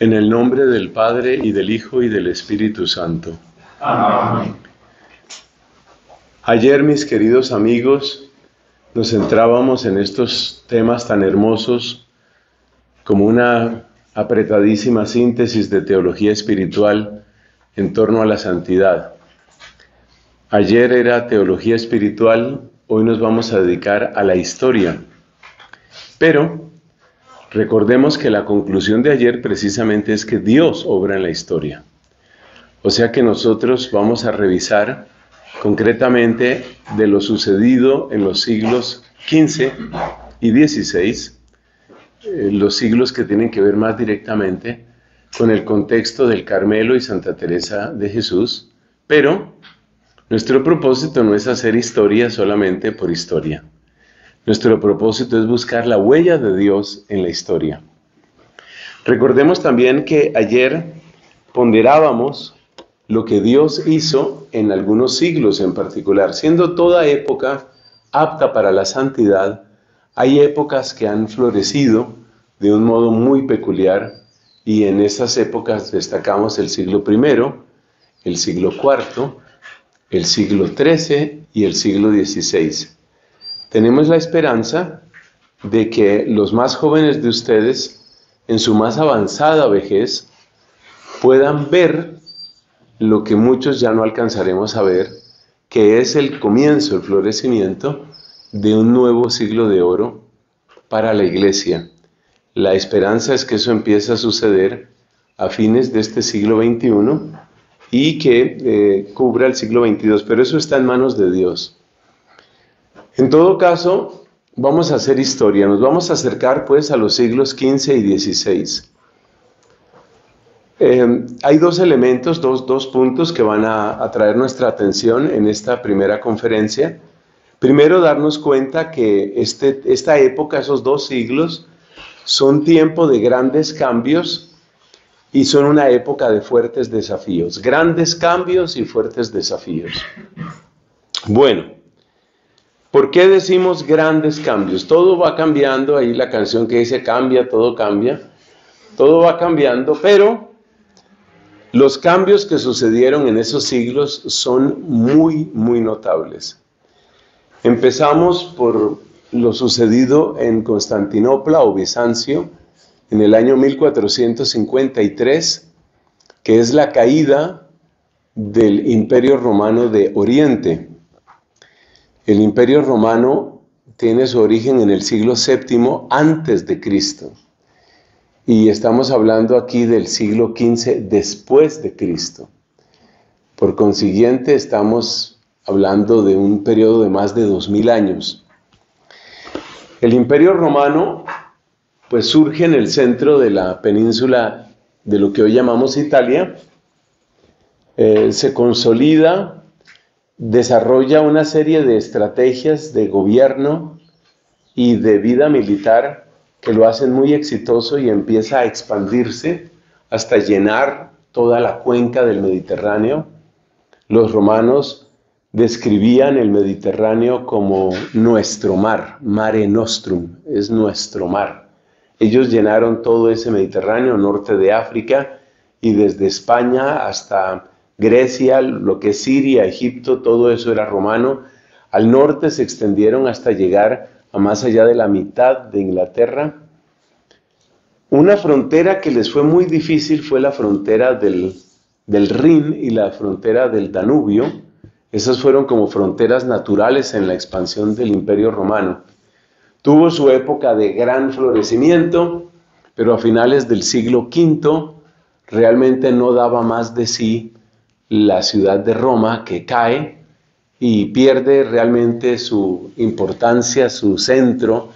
En el nombre del Padre y del Hijo y del Espíritu Santo. Amén. Ayer, mis queridos amigos, nos centrábamos en estos temas tan hermosos como una apretadísima síntesis de teología espiritual en torno a la santidad. Ayer era teología espiritual hoy nos vamos a dedicar a la historia. Pero recordemos que la conclusión de ayer precisamente es que Dios obra en la historia. O sea que nosotros vamos a revisar concretamente de lo sucedido en los siglos XV y XVI, eh, los siglos que tienen que ver más directamente con el contexto del Carmelo y Santa Teresa de Jesús, pero nuestro propósito no es hacer historia solamente por historia. Nuestro propósito es buscar la huella de Dios en la historia. Recordemos también que ayer ponderábamos lo que Dios hizo en algunos siglos en particular, siendo toda época apta para la santidad, hay épocas que han florecido de un modo muy peculiar y en esas épocas destacamos el siglo I, el siglo IV, el siglo XIII y el siglo XVI. Tenemos la esperanza de que los más jóvenes de ustedes, en su más avanzada vejez, puedan ver lo que muchos ya no alcanzaremos a ver, que es el comienzo, el florecimiento de un nuevo siglo de oro para la iglesia. La esperanza es que eso empiece a suceder a fines de este siglo XXI y que eh, cubra el siglo XXII, pero eso está en manos de Dios. En todo caso, vamos a hacer historia, nos vamos a acercar pues a los siglos XV y XVI. Eh, hay dos elementos, dos, puntos que van a atraer nuestra atención en esta primera conferencia. Primero, darnos cuenta que este, esta época, esos dos siglos, son tiempo de grandes cambios y son una época de fuertes desafíos, grandes cambios y fuertes desafíos. Bueno, ¿por qué decimos grandes cambios? Todo va cambiando, ahí la canción que dice cambia, todo cambia, todo va cambiando, pero los cambios que sucedieron en esos siglos son muy, muy notables. Empezamos por lo sucedido en Constantinopla o Bizancio, en el año 1453, que es la caída del Imperio Romano de Oriente. El Imperio Romano tiene su origen en el siglo VII antes de Cristo. Y estamos hablando aquí del siglo XV después de Cristo. Por consiguiente, estamos hablando de un periodo de más de 2000 años. El Imperio Romano pues surge en el centro de la península de lo que hoy llamamos Italia, eh, se consolida, desarrolla una serie de estrategias de gobierno y de vida militar que lo hacen muy exitoso y empieza a expandirse hasta llenar toda la cuenca del Mediterráneo. Los romanos describían el Mediterráneo como nuestro mar, mare nostrum, es nuestro mar. Ellos llenaron todo ese Mediterráneo, norte de África, y desde España hasta Grecia, lo que es Siria, Egipto, todo eso era romano. Al norte se extendieron hasta llegar a más allá de la mitad de Inglaterra. Una frontera que les fue muy difícil fue la frontera del, del Rin y la frontera del Danubio. Esas fueron como fronteras naturales en la expansión del imperio romano. Tuvo su época de gran florecimiento, pero a finales del siglo V realmente no daba más de sí la ciudad de Roma que cae y pierde realmente su importancia, su centro,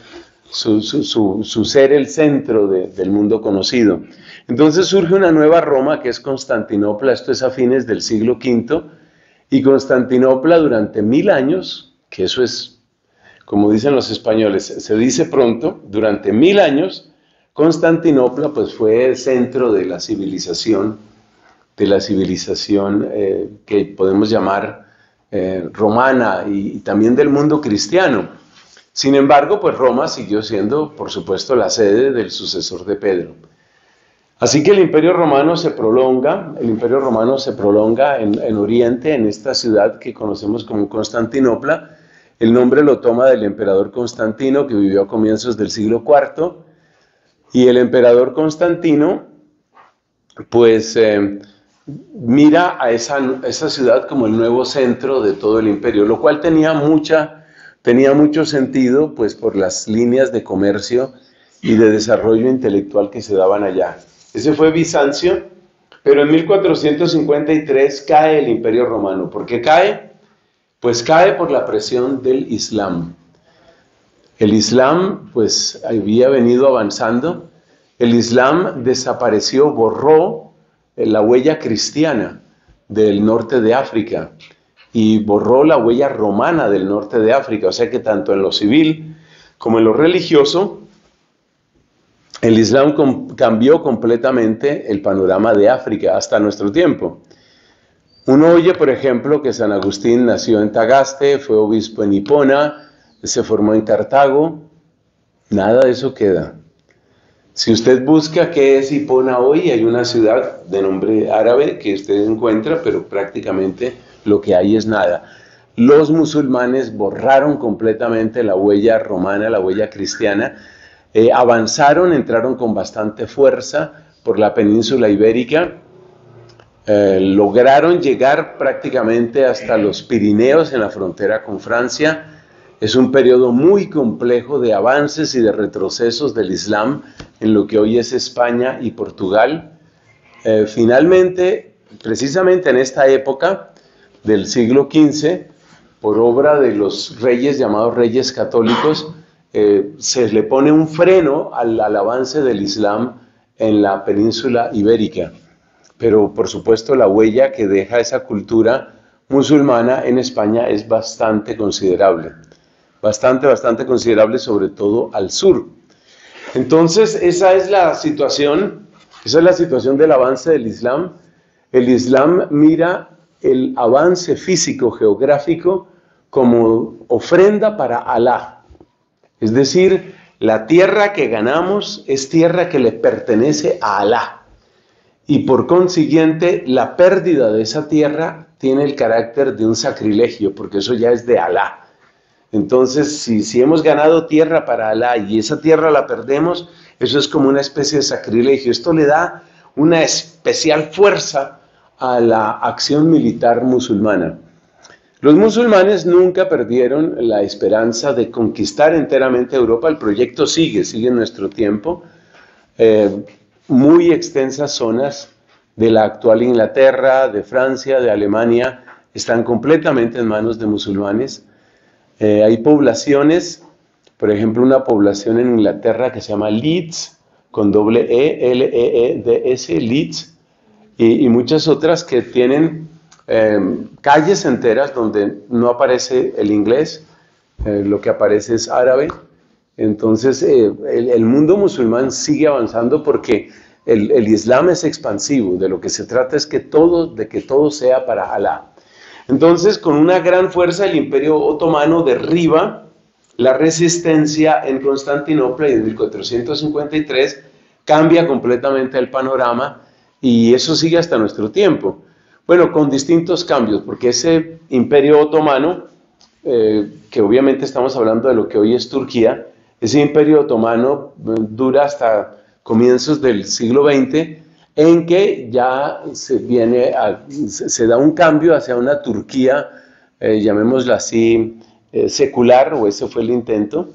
su, ser el centro del mundo conocido. Entonces surge una nueva Roma que es Constantinopla, esto es a fines del siglo V, y Constantinopla durante mil años, que eso es, como dicen los españoles, se dice pronto, durante mil años, Constantinopla pues fue el centro de la civilización, de la civilización eh, que podemos llamar eh, romana y también del mundo cristiano. Sin embargo, pues Roma siguió siendo, por supuesto, la sede del sucesor de Pedro. Así que el imperio romano se prolonga, el imperio romano se prolonga en, Oriente, en esta ciudad que conocemos como Constantinopla. El nombre lo toma del emperador Constantino, que vivió a comienzos del siglo IV. Y el emperador Constantino, pues, eh, mira a esa, ciudad como el nuevo centro de todo el imperio, lo cual tenía mucha tenía mucho sentido pues por las líneas de comercio y de desarrollo intelectual que se daban allá. Ese fue Bizancio, pero en 1453 cae el imperio romano. ¿Por qué cae? Pues cae por la presión del Islam. El Islam pues había venido avanzando, el Islam desapareció, borró la huella cristiana del norte de África y borró la huella romana del norte de África. O sea que tanto en lo civil como en lo religioso, el Islam cambió completamente el panorama de África hasta nuestro tiempo. Uno oye, por ejemplo, que San Agustín nació en Tagaste, fue obispo en Hipona, se formó en Cartago. Nada de eso queda. Si usted busca qué es Hipona hoy, hay una ciudad de nombre árabe que usted encuentra, pero prácticamente lo que hay es nada. Los musulmanes borraron completamente la huella romana, la huella cristiana, eh, avanzaron, entraron con bastante fuerza por la península ibérica, eh, lograron llegar prácticamente hasta los Pirineos en la frontera con Francia. Es un periodo muy complejo de avances y de retrocesos del Islam en lo que hoy es España y Portugal. Eh, finalmente, precisamente en esta época, del siglo XV, por obra de los reyes llamados reyes católicos, eh, se le pone un freno al, avance del Islam en la península ibérica. Pero por supuesto la huella que deja esa cultura musulmana en España es bastante considerable. Bastante, bastante considerable, sobre todo al sur. Entonces, esa es la situación, esa es la situación del avance del Islam. El Islam mira el avance físico geográfico como ofrenda para Alá. Es decir, la tierra que ganamos es tierra que le pertenece a Alá. Y por consiguiente, la pérdida de esa tierra tiene el carácter de un sacrilegio, porque eso ya es de Alá. Entonces, si, hemos ganado tierra para Alá y esa tierra la perdemos, eso es como una especie de sacrilegio. Esto le da una especial fuerza a la acción militar musulmana. Los musulmanes nunca perdieron la esperanza de conquistar enteramente Europa. El proyecto sigue, sigue en nuestro tiempo. Eh, muy extensas zonas de la actual Inglaterra, de Francia, de Alemania, están completamente en manos de musulmanes. Eh, hay poblaciones, por ejemplo, una población en Inglaterra que se llama Leeds, con doble E, L-E-E-D-S, Leeds, y, muchas otras que tienen em, calles enteras donde no aparece el inglés, eh, lo que aparece es árabe. Entonces eh, el, mundo musulmán sigue avanzando porque el, el, Islam es expansivo, de lo que se trata es que todo, de que todo sea para Alá. Entonces con una gran fuerza el imperio otomano derriba la resistencia en Constantinopla y en 1453 cambia completamente el panorama y eso sigue hasta nuestro tiempo. Bueno, con distintos cambios, porque ese imperio otomano, eh, que obviamente estamos hablando de lo que hoy es Turquía, ese imperio otomano eh, dura hasta comienzos del siglo XX, en que ya se, viene se, da un cambio hacia una Turquía, eh, llamémosla así, secular, o ese fue el intento,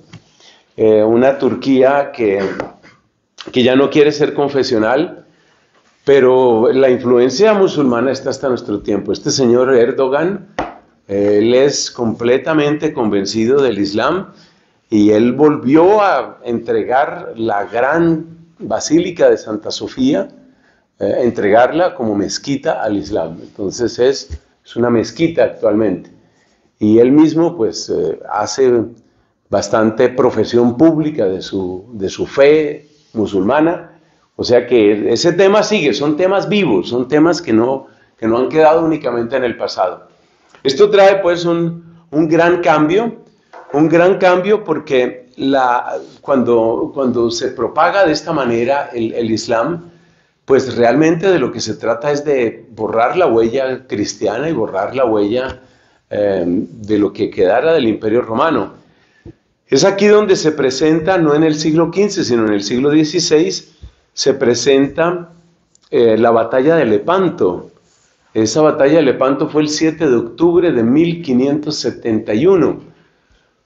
una Turquía que, que ya no quiere ser confesional, pero la influencia musulmana está hasta nuestro tiempo. Este señor Erdogan, él es completamente convencido del Islam y él volvió a entregar la gran basílica de Santa Sofía, eh, entregarla como mezquita al Islam. Entonces es, es una mezquita actualmente. Y él mismo pues eh, hace bastante profesión pública de su, de su fe musulmana. O sea que ese tema sigue, son temas vivos, son temas que no, que no han quedado únicamente en el pasado. Esto trae pues un, un gran cambio, un gran cambio porque la, cuando, cuando se propaga de esta manera el, el Islam, pues realmente de lo que se trata es de borrar la huella cristiana y borrar la huella eh, de lo que quedara del imperio romano. Es aquí donde se presenta, no en el siglo XV, sino en el siglo XVI, se presenta eh, la batalla de Lepanto. Esa batalla de Lepanto fue el 7 de octubre de 1571.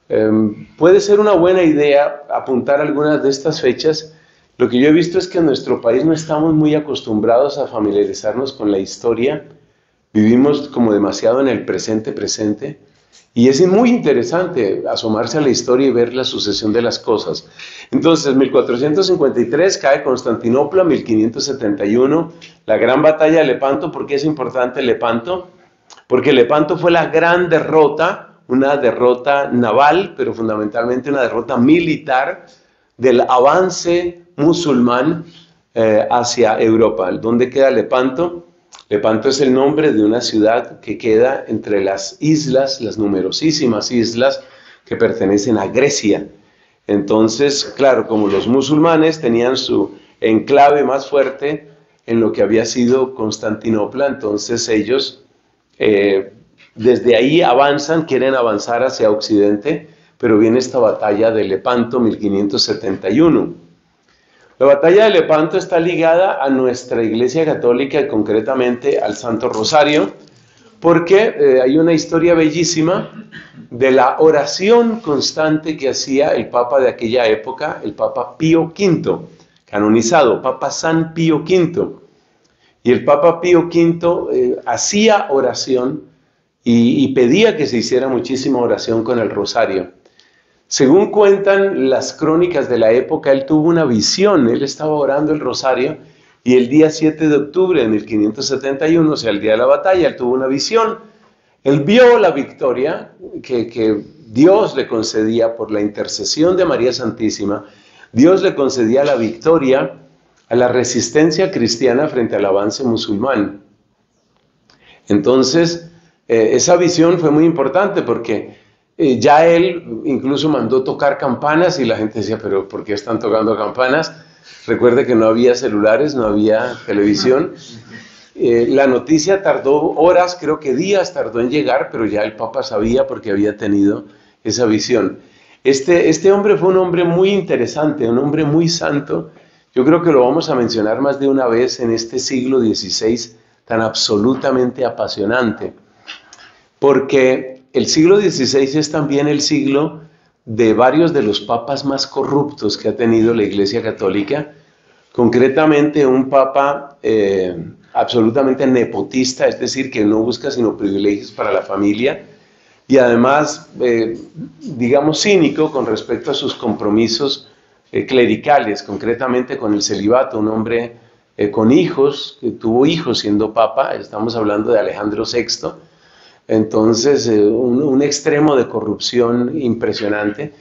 Em, puede ser una buena idea apuntar algunas de estas fechas. Lo que yo he visto es que en nuestro país no estamos muy acostumbrados a familiarizarnos con la historia. Vivimos como demasiado en el presente presente. Y es muy interesante asomarse a la historia y ver la sucesión de las cosas. Entonces, 1453 cae Constantinopla, 1571, la gran batalla de Lepanto. ¿Por qué es importante Lepanto? Porque Lepanto fue la gran derrota, una derrota naval, pero fundamentalmente una derrota militar del avance musulmán eh, hacia Europa. ¿Dónde queda Lepanto? Lepanto es el nombre de una ciudad que queda entre las islas, las numerosísimas islas que pertenecen a Grecia. Entonces, claro, como los musulmanes tenían su enclave más fuerte en lo que había sido Constantinopla, entonces ellos eh, desde ahí avanzan, quieren avanzar hacia Occidente, pero viene esta batalla de Lepanto 1571. La batalla de Lepanto está ligada a nuestra Iglesia Católica y concretamente al Santo Rosario, porque eh, hay una historia bellísima de la oración constante que hacía el Papa de aquella época, el Papa Pío V, canonizado, Papa San Pío V. Y el Papa Pío V eh, hacía oración y pedía que se hiciera muchísima oración con el rosario. Según cuentan las crónicas de la época, él tuvo una visión, él estaba orando el rosario y el día 7 de octubre de 1571, o sea, el día de la batalla, él tuvo una visión. Él vio la victoria que, Dios le concedía por la intercesión de María Santísima, Dios le concedía la victoria a la resistencia cristiana frente al avance musulmán. Entonces, eh, esa visión fue muy importante porque eh, ya él incluso mandó tocar campanas y la gente decía, pero ¿por qué están tocando campanas? Recuerde que no había celulares, no había televisión. Eh, la noticia tardó horas, creo que días tardó en llegar, pero ya el Papa sabía porque había tenido esa visión. Este, este hombre fue un hombre muy interesante, un hombre muy santo. Yo creo que lo vamos a mencionar más de una vez en este siglo XVI tan absolutamente apasionante, porque el siglo XVI es también el siglo de varios de los papas más corruptos que ha tenido la Iglesia Católica, concretamente un papa eh, absolutamente nepotista, es decir, que no busca sino privilegios para la familia, y además, eh, digamos, cínico con respecto a sus compromisos eh, clericales, concretamente con el celibato, un hombre con hijos, que tuvo hijos siendo papa, estamos hablando de Alejandro VI, entonces, eh, un, extremo de corrupción impresionante.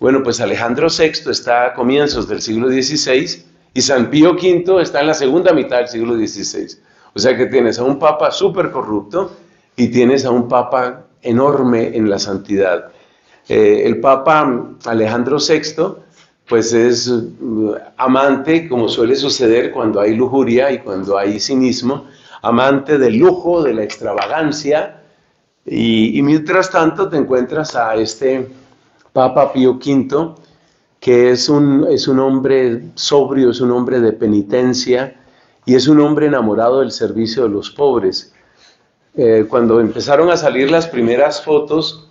Bueno, pues Alejandro VI está a comienzos del siglo XVI y San Pío V está en la segunda mitad del siglo XVI. O sea que tienes a un papa súper corrupto y tienes a un papa enorme en la santidad. Eh, el papa Alejandro VI, pues es uh, amante, como suele suceder cuando hay lujuria y cuando hay cinismo, amante del lujo, de la extravagancia, y, mientras tanto te encuentras a este Papa Pío V, que es un, es un hombre sobrio, es un hombre de penitencia y es un hombre enamorado del servicio de los pobres. Eh, cuando empezaron a salir las primeras fotos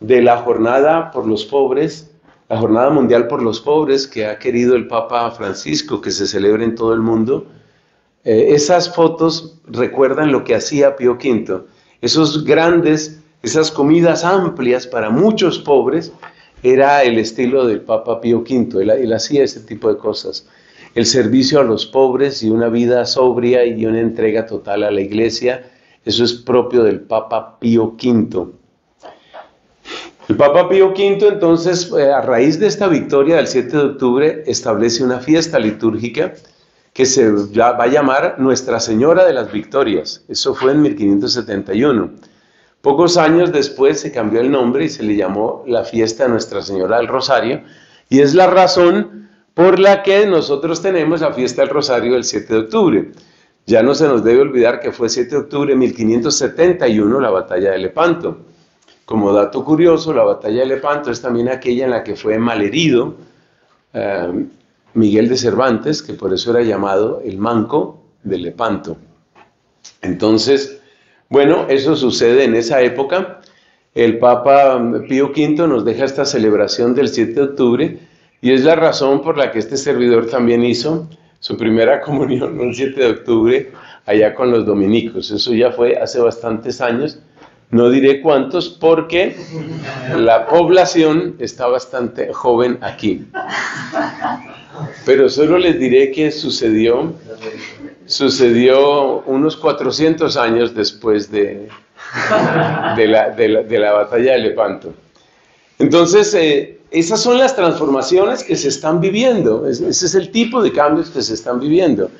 de la jornada por los pobres, la jornada mundial por los pobres que ha querido el Papa Francisco que se celebre en todo el mundo, eh, esas fotos recuerdan lo que hacía Pío V esos grandes, esas comidas amplias para muchos pobres, era el estilo del Papa Pío V, él, hacía ese tipo de cosas. El servicio a los pobres y una vida sobria y una entrega total a la iglesia, eso es propio del Papa Pío V. El Papa Pío V entonces, eh, a raíz de esta victoria del 7 de octubre, establece una fiesta litúrgica que se va a llamar Nuestra Señora de las Victorias. Eso fue en 1571. Pocos años después se cambió el nombre y se le llamó la fiesta de Nuestra Señora del Rosario. Y es la razón por la que nosotros tenemos la fiesta del Rosario el 7 de octubre. Ya no se nos debe olvidar que fue 7 de octubre de 1571 la batalla de Lepanto. Como dato curioso, la batalla de Lepanto es también aquella en la que fue malherido eh, Miguel de Cervantes, que por eso era llamado el Manco de Lepanto. Entonces, bueno, eso sucede en esa época. El Papa Pío V nos deja esta celebración del 7 de octubre y es la razón por la que este servidor también hizo su primera comunión el 7 de octubre allá con los dominicos. Eso ya fue hace bastantes años no diré cuántos porque la población está bastante joven aquí. Pero solo les diré que sucedió, sucedió unos 400 años después de, de, la, batalla de Lepanto. Entonces, eh, esas son las transformaciones que se están viviendo. Ese es el tipo de cambios que se están viviendo.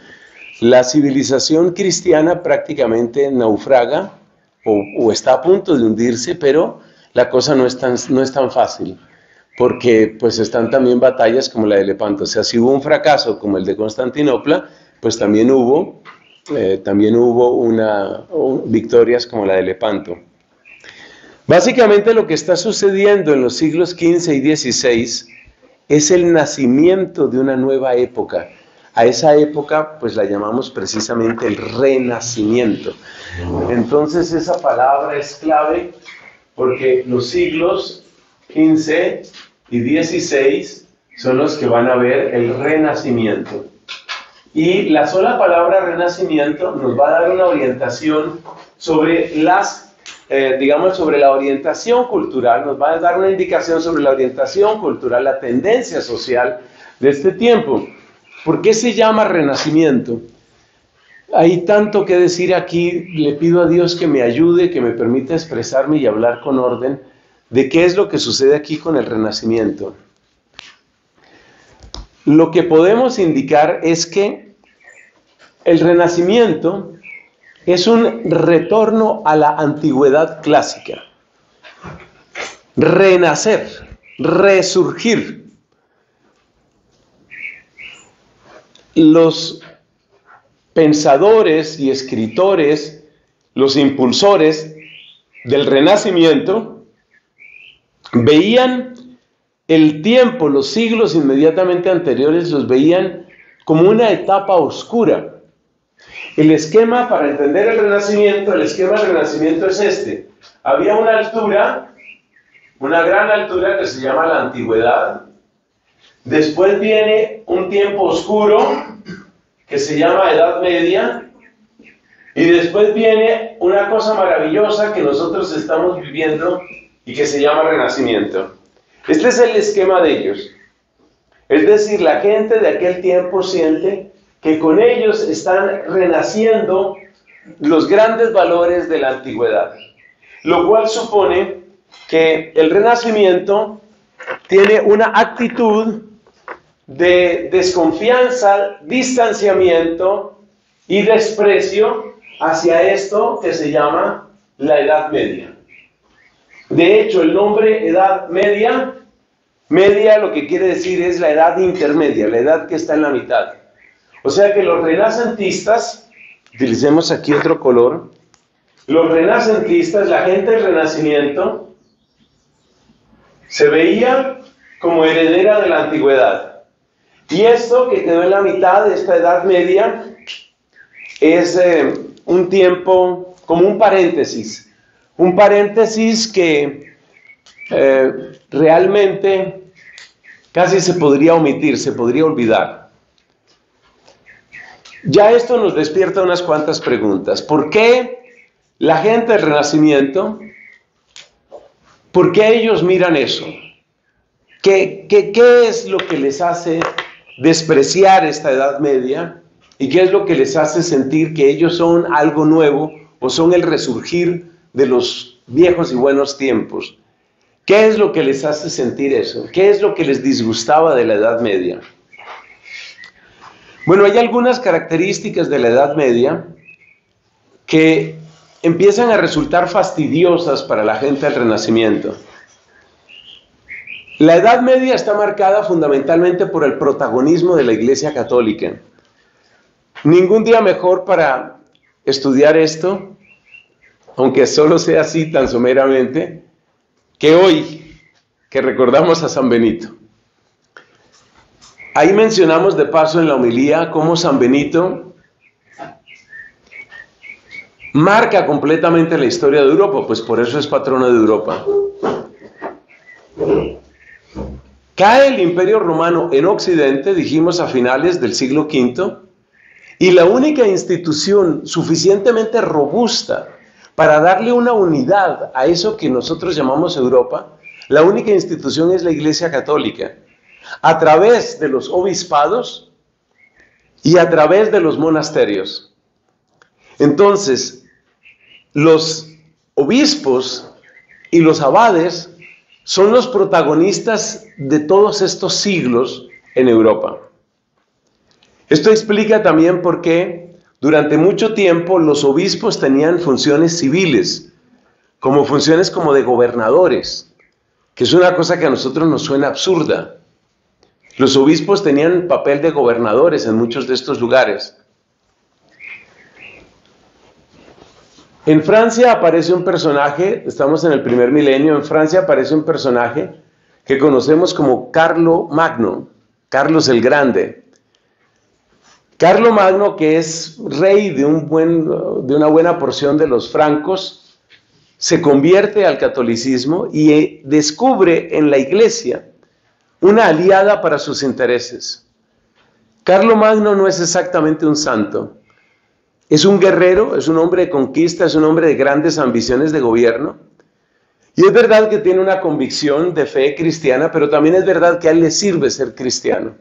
La civilización cristiana prácticamente naufraga o, está a punto de hundirse, pero la cosa no es tan, no es tan fácil, porque pues están también batallas como la de Lepanto. O sea, si hubo un fracaso como el de Constantinopla, pues también hubo, eh, también hubo una, victorias como la de Lepanto. Básicamente lo que está sucediendo en los siglos XV y XVI es el nacimiento de una nueva época. A esa época pues la llamamos precisamente el renacimiento. Entonces esa palabra es clave porque los siglos 15 y 16 son los que van a ver el renacimiento. Y la sola palabra renacimiento nos va a dar una orientación sobre las, eh, digamos, sobre la orientación cultural, nos va a dar una indicación sobre la orientación cultural, la tendencia social de este tiempo. ¿Por qué se llama renacimiento? Hay tanto que decir aquí, le pido a Dios que me ayude, que me permita expresarme y hablar con orden de qué es lo que sucede aquí con el renacimiento. Lo que podemos indicar es que el renacimiento es un retorno a la antigüedad clásica. Renacer, resurgir. Los pensadores y escritores, los impulsores del Renacimiento, veían el tiempo, los siglos inmediatamente anteriores, los veían como una etapa oscura. El esquema para entender el Renacimiento, el esquema del Renacimiento es este. Había una altura, una gran altura que se llama la antigüedad. Después viene un tiempo oscuro que se llama Edad Media, y después viene una cosa maravillosa que nosotros estamos viviendo y que se llama Renacimiento. Este es el esquema de ellos. Es decir, la gente de aquel tiempo siente que con ellos están renaciendo los grandes valores de la antigüedad, lo cual supone que el renacimiento tiene una actitud de desconfianza, distanciamiento y desprecio hacia esto que se llama la Edad Media. De hecho, el nombre Edad Media, media lo que quiere decir es la edad intermedia, la edad que está en la mitad. O sea que los renacentistas, utilicemos aquí otro color, los renacentistas, la gente del Renacimiento, se veía como heredera de la antigüedad. Y esto que quedó en la mitad de esta Edad Media es eh, un tiempo como un paréntesis, un paréntesis que eh, realmente casi se podría omitir, se podría olvidar. Ya esto nos despierta unas cuantas preguntas. ¿Por qué la gente del Renacimiento, por qué ellos miran eso? ¿qué, qué, qué es lo que les hace despreciar esta Edad Media? ¿Y qué es lo que les hace sentir que ellos son algo nuevo o son el resurgir de los viejos y buenos tiempos? ¿Qué es lo que les hace sentir eso? ¿Qué es lo que les disgustaba de la Edad Media? Bueno, hay algunas características de la Edad Media que empiezan a resultar fastidiosas para la gente del Renacimiento. La Edad Media está marcada fundamentalmente por el protagonismo de la Iglesia Católica. Ningún día mejor para estudiar esto, aunque solo sea así tan someramente, que hoy, que recordamos a San Benito. Ahí mencionamos de paso en la homilía cómo San Benito marca completamente la historia de Europa, pues por eso es patrono de Europa. Cae el imperio romano en Occidente, dijimos a finales del siglo V, y la única institución suficientemente robusta para darle una unidad a eso que nosotros llamamos Europa, la única institución es la Iglesia Católica, a través de los obispados y a través de los monasterios. Entonces, los obispos y los abades son los protagonistas de todos estos siglos en Europa. Esto explica también por qué durante mucho tiempo los obispos tenían funciones civiles, como funciones como de gobernadores, que es una cosa que a nosotros nos suena absurda. Los obispos tenían papel de gobernadores en muchos de estos lugares. En Francia aparece un personaje, estamos en el primer milenio, en Francia aparece un personaje que conocemos como Carlo Magno, Carlos el Grande. Carlo Magno, que es rey de, un buen, de una buena porción de los francos, se convierte al catolicismo y eh, descubre en la iglesia una aliada para sus intereses. Carlo Magno no es exactamente un santo, es un guerrero, es un hombre de conquista, es un hombre de grandes ambiciones de gobierno. Y es verdad que tiene una convicción de fe cristiana, pero también es verdad que a él le sirve ser cristiano.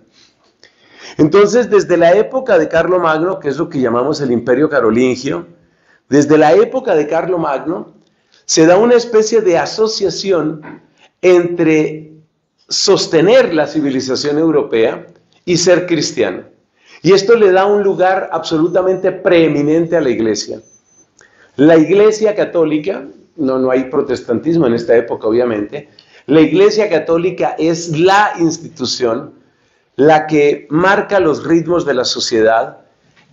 Entonces, desde la época de Carlo Magno, que es lo que llamamos el imperio carolingio, desde la época de Carlo Magno, se da una especie de asociación entre sostener la civilización europea y ser cristiano. Y esto le da un lugar absolutamente preeminente a la iglesia. La iglesia católica, no, no hay protestantismo en esta época obviamente, la iglesia católica es la institución, la que marca los ritmos de la sociedad,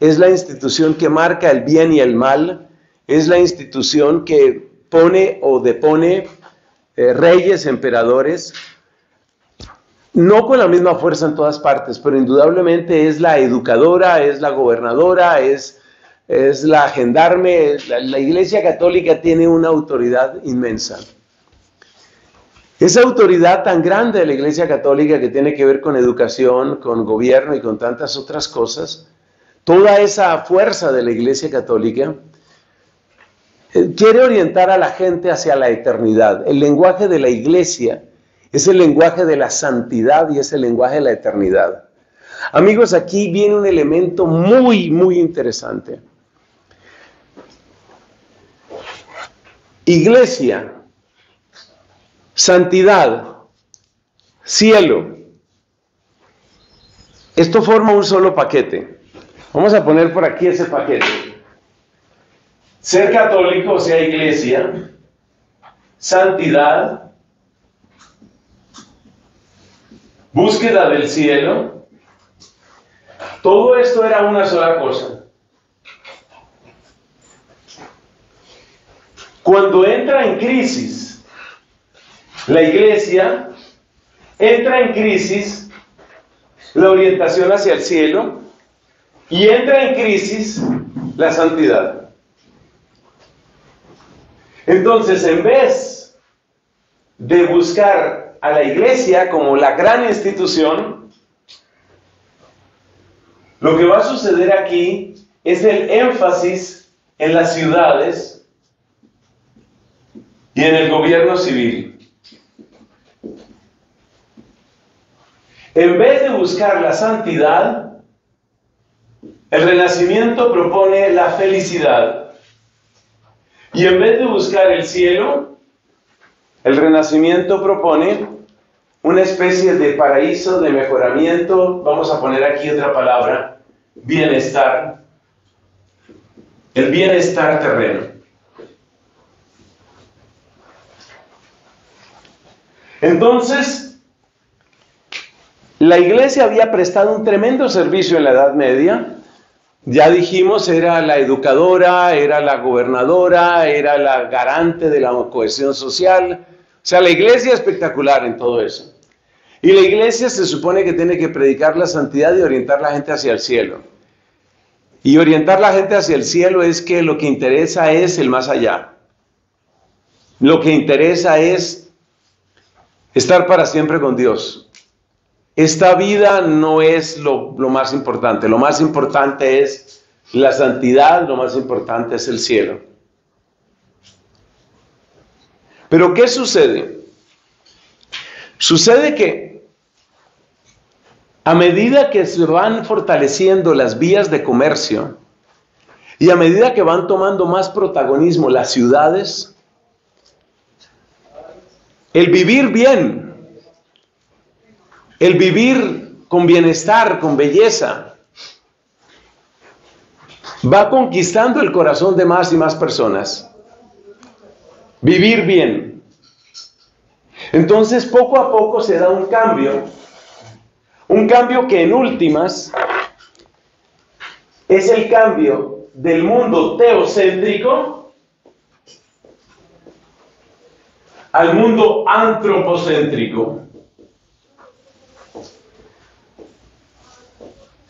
es la institución que marca el bien y el mal, es la institución que pone o depone eh, reyes, emperadores, no con la misma fuerza en todas partes, pero indudablemente es la educadora, es la gobernadora, es, es la gendarme. La, la Iglesia Católica tiene una autoridad inmensa. Esa autoridad tan grande de la Iglesia Católica que tiene que ver con educación, con gobierno y con tantas otras cosas, toda esa fuerza de la Iglesia Católica eh, quiere orientar a la gente hacia la eternidad. El lenguaje de la Iglesia es el lenguaje de la santidad y es el lenguaje de la eternidad. Amigos, aquí viene un elemento muy, muy interesante. Iglesia, santidad, cielo. Esto forma un solo paquete. Vamos a poner por aquí ese paquete. Ser católico, o sea, iglesia, santidad, búsqueda del cielo, todo esto era una sola cosa. Cuando entra en crisis la iglesia, entra en crisis la orientación hacia el cielo y entra en crisis la santidad. Entonces, en vez de buscar a la iglesia como la gran institución, lo que va a suceder aquí es el énfasis en las ciudades y en el gobierno civil. En vez de buscar la santidad, el renacimiento propone la felicidad. Y en vez de buscar el cielo, el renacimiento propone una especie de paraíso, de mejoramiento, vamos a poner aquí otra palabra, bienestar, el bienestar terreno. Entonces, la iglesia había prestado un tremendo servicio en la Edad Media. Ya dijimos, era la educadora, era la gobernadora, era la garante de la cohesión social. O sea, la iglesia es espectacular en todo eso. Y la iglesia se supone que tiene que predicar la santidad y orientar la gente hacia el cielo. Y orientar la gente hacia el cielo es que lo que interesa es el más allá. Lo que interesa es estar para siempre con Dios. Esta vida no es lo, más importante. Lo más importante es la santidad, lo más importante es el cielo. Pero ¿qué sucede? Sucede que a medida que se van fortaleciendo las vías de comercio y a medida que van tomando más protagonismo las ciudades, el vivir bien, el vivir con bienestar, con belleza, va conquistando el corazón de más y más personas. Vivir bien. Entonces poco a poco se da un cambio un cambio que en últimas es el cambio del mundo teocéntrico al mundo antropocéntrico.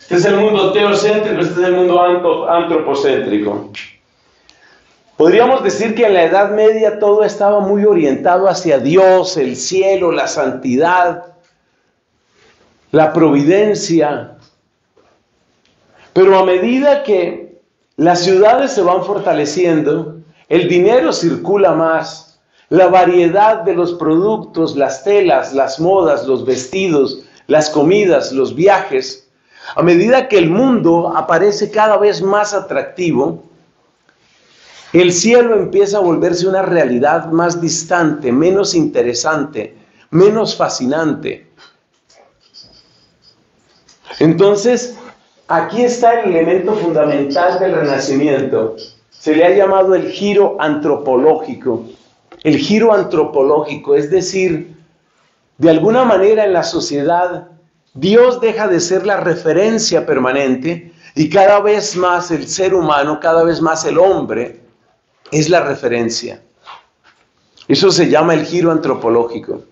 Este es el mundo teocéntrico, este es el mundo antropocéntrico. Podríamos decir que en la Edad Media todo estaba muy orientado hacia Dios, el cielo, la santidad, la providencia. Pero a medida que las ciudades se van fortaleciendo, el dinero circula más, la variedad de los productos, las telas, las modas, los vestidos, las comidas, los viajes, a medida que el mundo aparece cada vez más atractivo, el cielo empieza a volverse una realidad más distante, menos interesante, menos fascinante. Entonces, aquí está el elemento fundamental del renacimiento. Se le ha llamado el giro antropológico. El giro antropológico, es decir, de alguna manera en la sociedad, Dios deja de ser la referencia permanente y cada vez más el ser humano, cada vez más el hombre, es la referencia. Eso se llama el giro antropológico.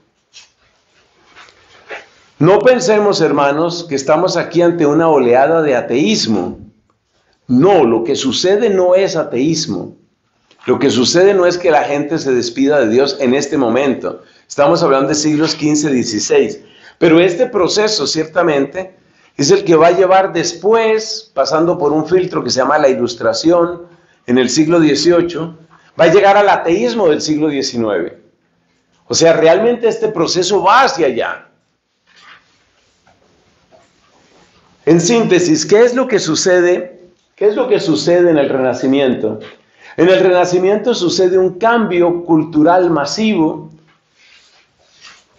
No pensemos, hermanos, que estamos aquí ante una oleada de ateísmo. No, lo que sucede no es ateísmo. Lo que sucede no es que la gente se despida de Dios en este momento. Estamos hablando de siglos XV, XVI. Pero este proceso, ciertamente, es el que va a llevar después, pasando por un filtro que se llama la ilustración en el siglo XVIII, va a llegar al ateísmo del siglo XIX. O sea, realmente este proceso va hacia allá. En síntesis, ¿qué es lo que sucede? ¿Qué es lo que sucede en el Renacimiento? En el Renacimiento sucede un cambio cultural masivo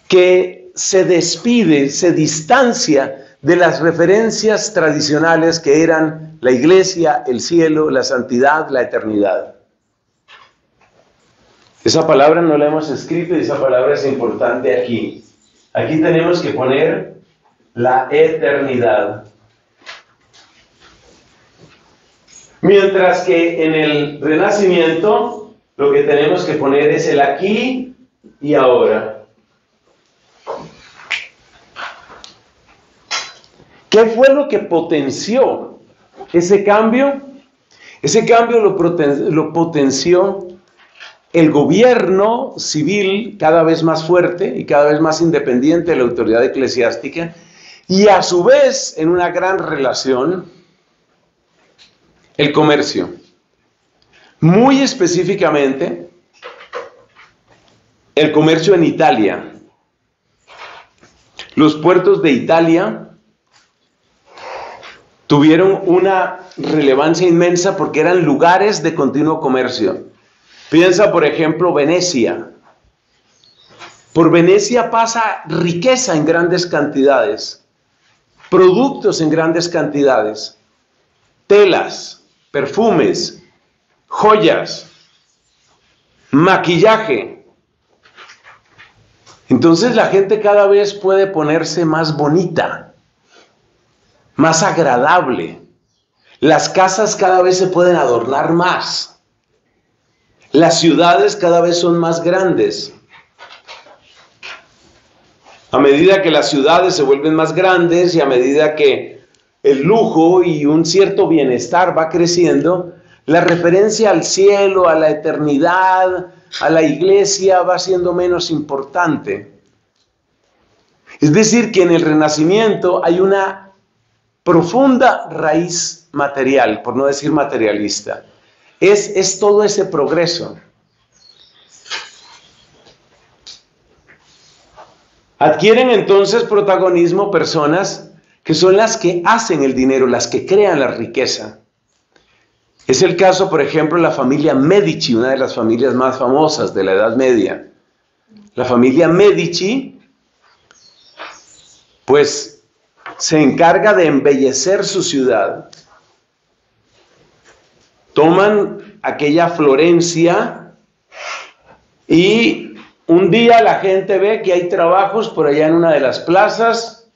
que se despide, se distancia de las referencias tradicionales que eran la iglesia, el cielo, la santidad, la eternidad. Esa palabra no la hemos escrito y esa palabra es importante aquí. Aquí tenemos que poner la eternidad. Mientras que en el renacimiento lo que tenemos que poner es el aquí y ahora. ¿Qué fue lo que potenció ese cambio? Ese cambio lo, lo potenció el gobierno civil cada vez más fuerte y cada vez más independiente de la autoridad eclesiástica y a su vez en una gran relación el comercio. Muy específicamente, el comercio en Italia. Los puertos de Italia tuvieron una relevancia inmensa porque eran lugares de continuo comercio. Piensa, por ejemplo, Venecia. Por Venecia pasa riqueza en grandes cantidades, productos en grandes cantidades, telas, perfumes, joyas, maquillaje. Entonces la gente cada vez puede ponerse más bonita, más agradable. Las casas cada vez se pueden adornar más. Las ciudades cada vez son más grandes. A medida que las ciudades se vuelven más grandes y a medida que el lujo y un cierto bienestar va creciendo, la referencia al cielo, a la eternidad, a la iglesia va siendo menos importante. Es decir, que en el renacimiento hay una profunda raíz material, por no decir materialista. Es, es todo ese progreso. Adquieren entonces protagonismo personas que son las que hacen el dinero, las que crean la riqueza. Es el caso, por ejemplo, de la familia Medici, una de las familias más famosas de la Edad Media. La familia Medici, pues, se encarga de embellecer su ciudad. Toman aquella Florencia y un día la gente ve que hay trabajos por allá en una de las plazas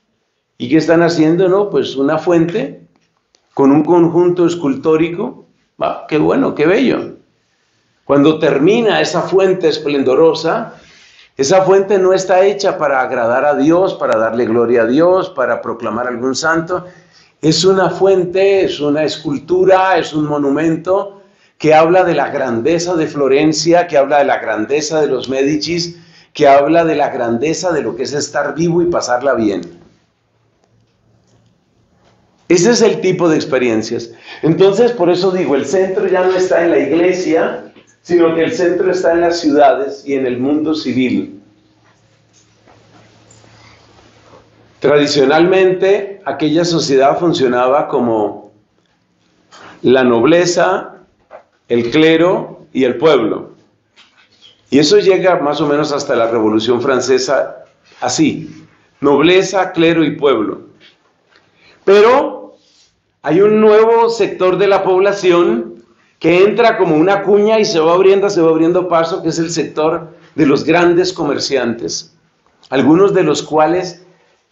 y que están haciendo, ¿no? Pues una fuente con un conjunto escultórico. ¿Va? Qué bueno, qué bello. Cuando termina esa fuente esplendorosa, esa fuente no está hecha para agradar a Dios, para darle gloria a Dios, para proclamar algún santo. Es una fuente, es una escultura, es un monumento que habla de la grandeza de Florencia, que habla de la grandeza de los Medicis, que habla de la grandeza de lo que es estar vivo y pasarla bien. Ese es el tipo de experiencias. Entonces, por eso digo, el centro ya no está en la iglesia, sino que el centro está en las ciudades y en el mundo civil. Tradicionalmente, aquella sociedad funcionaba como la nobleza el clero y el pueblo. Y eso llega más o menos hasta la Revolución Francesa así, nobleza, clero y pueblo. Pero hay un nuevo sector de la población que entra como una cuña y se va abriendo, se va abriendo paso, que es el sector de los grandes comerciantes, algunos de los cuales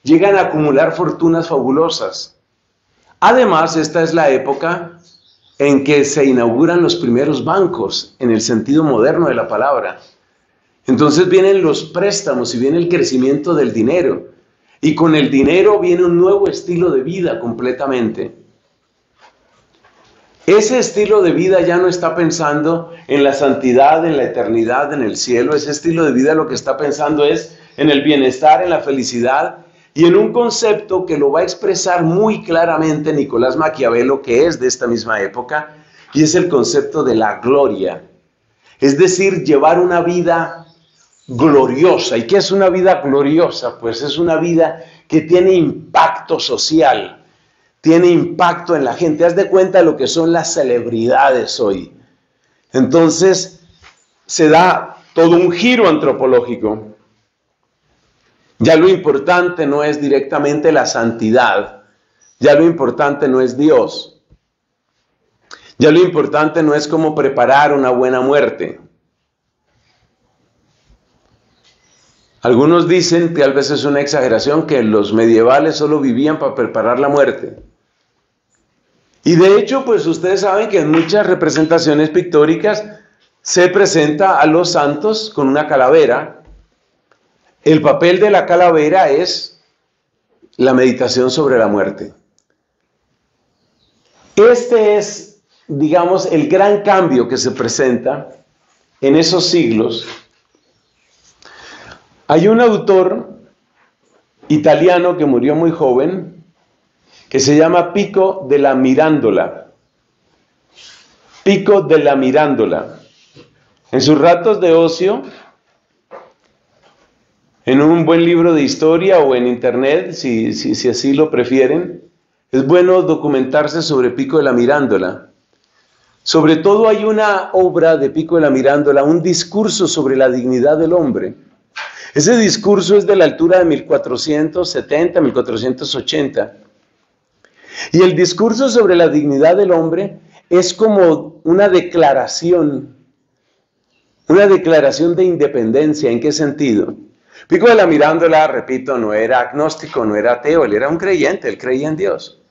llegan a acumular fortunas fabulosas. Además, esta es la época en que se inauguran los primeros bancos en el sentido moderno de la palabra. Entonces vienen los préstamos y viene el crecimiento del dinero. Y con el dinero viene un nuevo estilo de vida completamente. Ese estilo de vida ya no está pensando en la santidad, en la eternidad, en el cielo. Ese estilo de vida lo que está pensando es en el bienestar, en la felicidad y en un concepto que lo va a expresar muy claramente Nicolás Maquiavelo, que es de esta misma época, y es el concepto de la gloria. Es decir, llevar una vida gloriosa. ¿Y qué es una vida gloriosa? Pues es una vida que tiene impacto social, tiene impacto en la gente. Haz de cuenta lo que son las celebridades hoy. Entonces, se da todo un giro antropológico. Ya lo importante no es directamente la santidad, ya lo importante no es Dios, ya lo importante no es cómo preparar una buena muerte. Algunos dicen, que tal vez es una exageración, que los medievales solo vivían para preparar la muerte. Y de hecho, pues ustedes saben que en muchas representaciones pictóricas se presenta a los santos con una calavera el papel de la calavera es la meditación sobre la muerte. Este es, digamos, el gran cambio que se presenta en esos siglos. Hay un autor italiano que murió muy joven, que se llama Pico de la Mirándola. Pico de la Mirándola. En sus ratos de ocio, en un buen libro de historia o en internet, si, así lo prefieren, es bueno documentarse sobre Pico de la Mirándola. Sobre todo hay una obra de Pico de la Mirándola, un discurso sobre la dignidad del hombre. Ese discurso es de la altura de 1470, 1480. Y el discurso sobre la dignidad del hombre es como una declaración, una declaración de independencia. ¿En qué sentido? Pico de la Mirándola, repito, no era agnóstico, no era ateo, él era un creyente, él creía en Dios.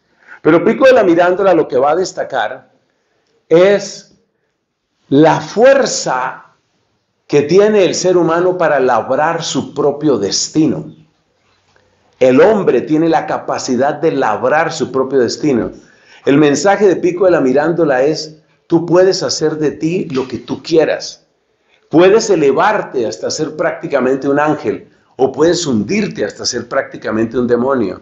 Pero Pico de la Mirándola lo que va a destacar es la fuerza que tiene el ser humano para labrar su propio destino. El hombre tiene la capacidad de labrar su propio destino. El mensaje de Pico de la Mirándola es, tú puedes hacer de ti lo que tú quieras. Puedes elevarte hasta ser prácticamente un ángel o puedes hundirte hasta ser prácticamente un demonio.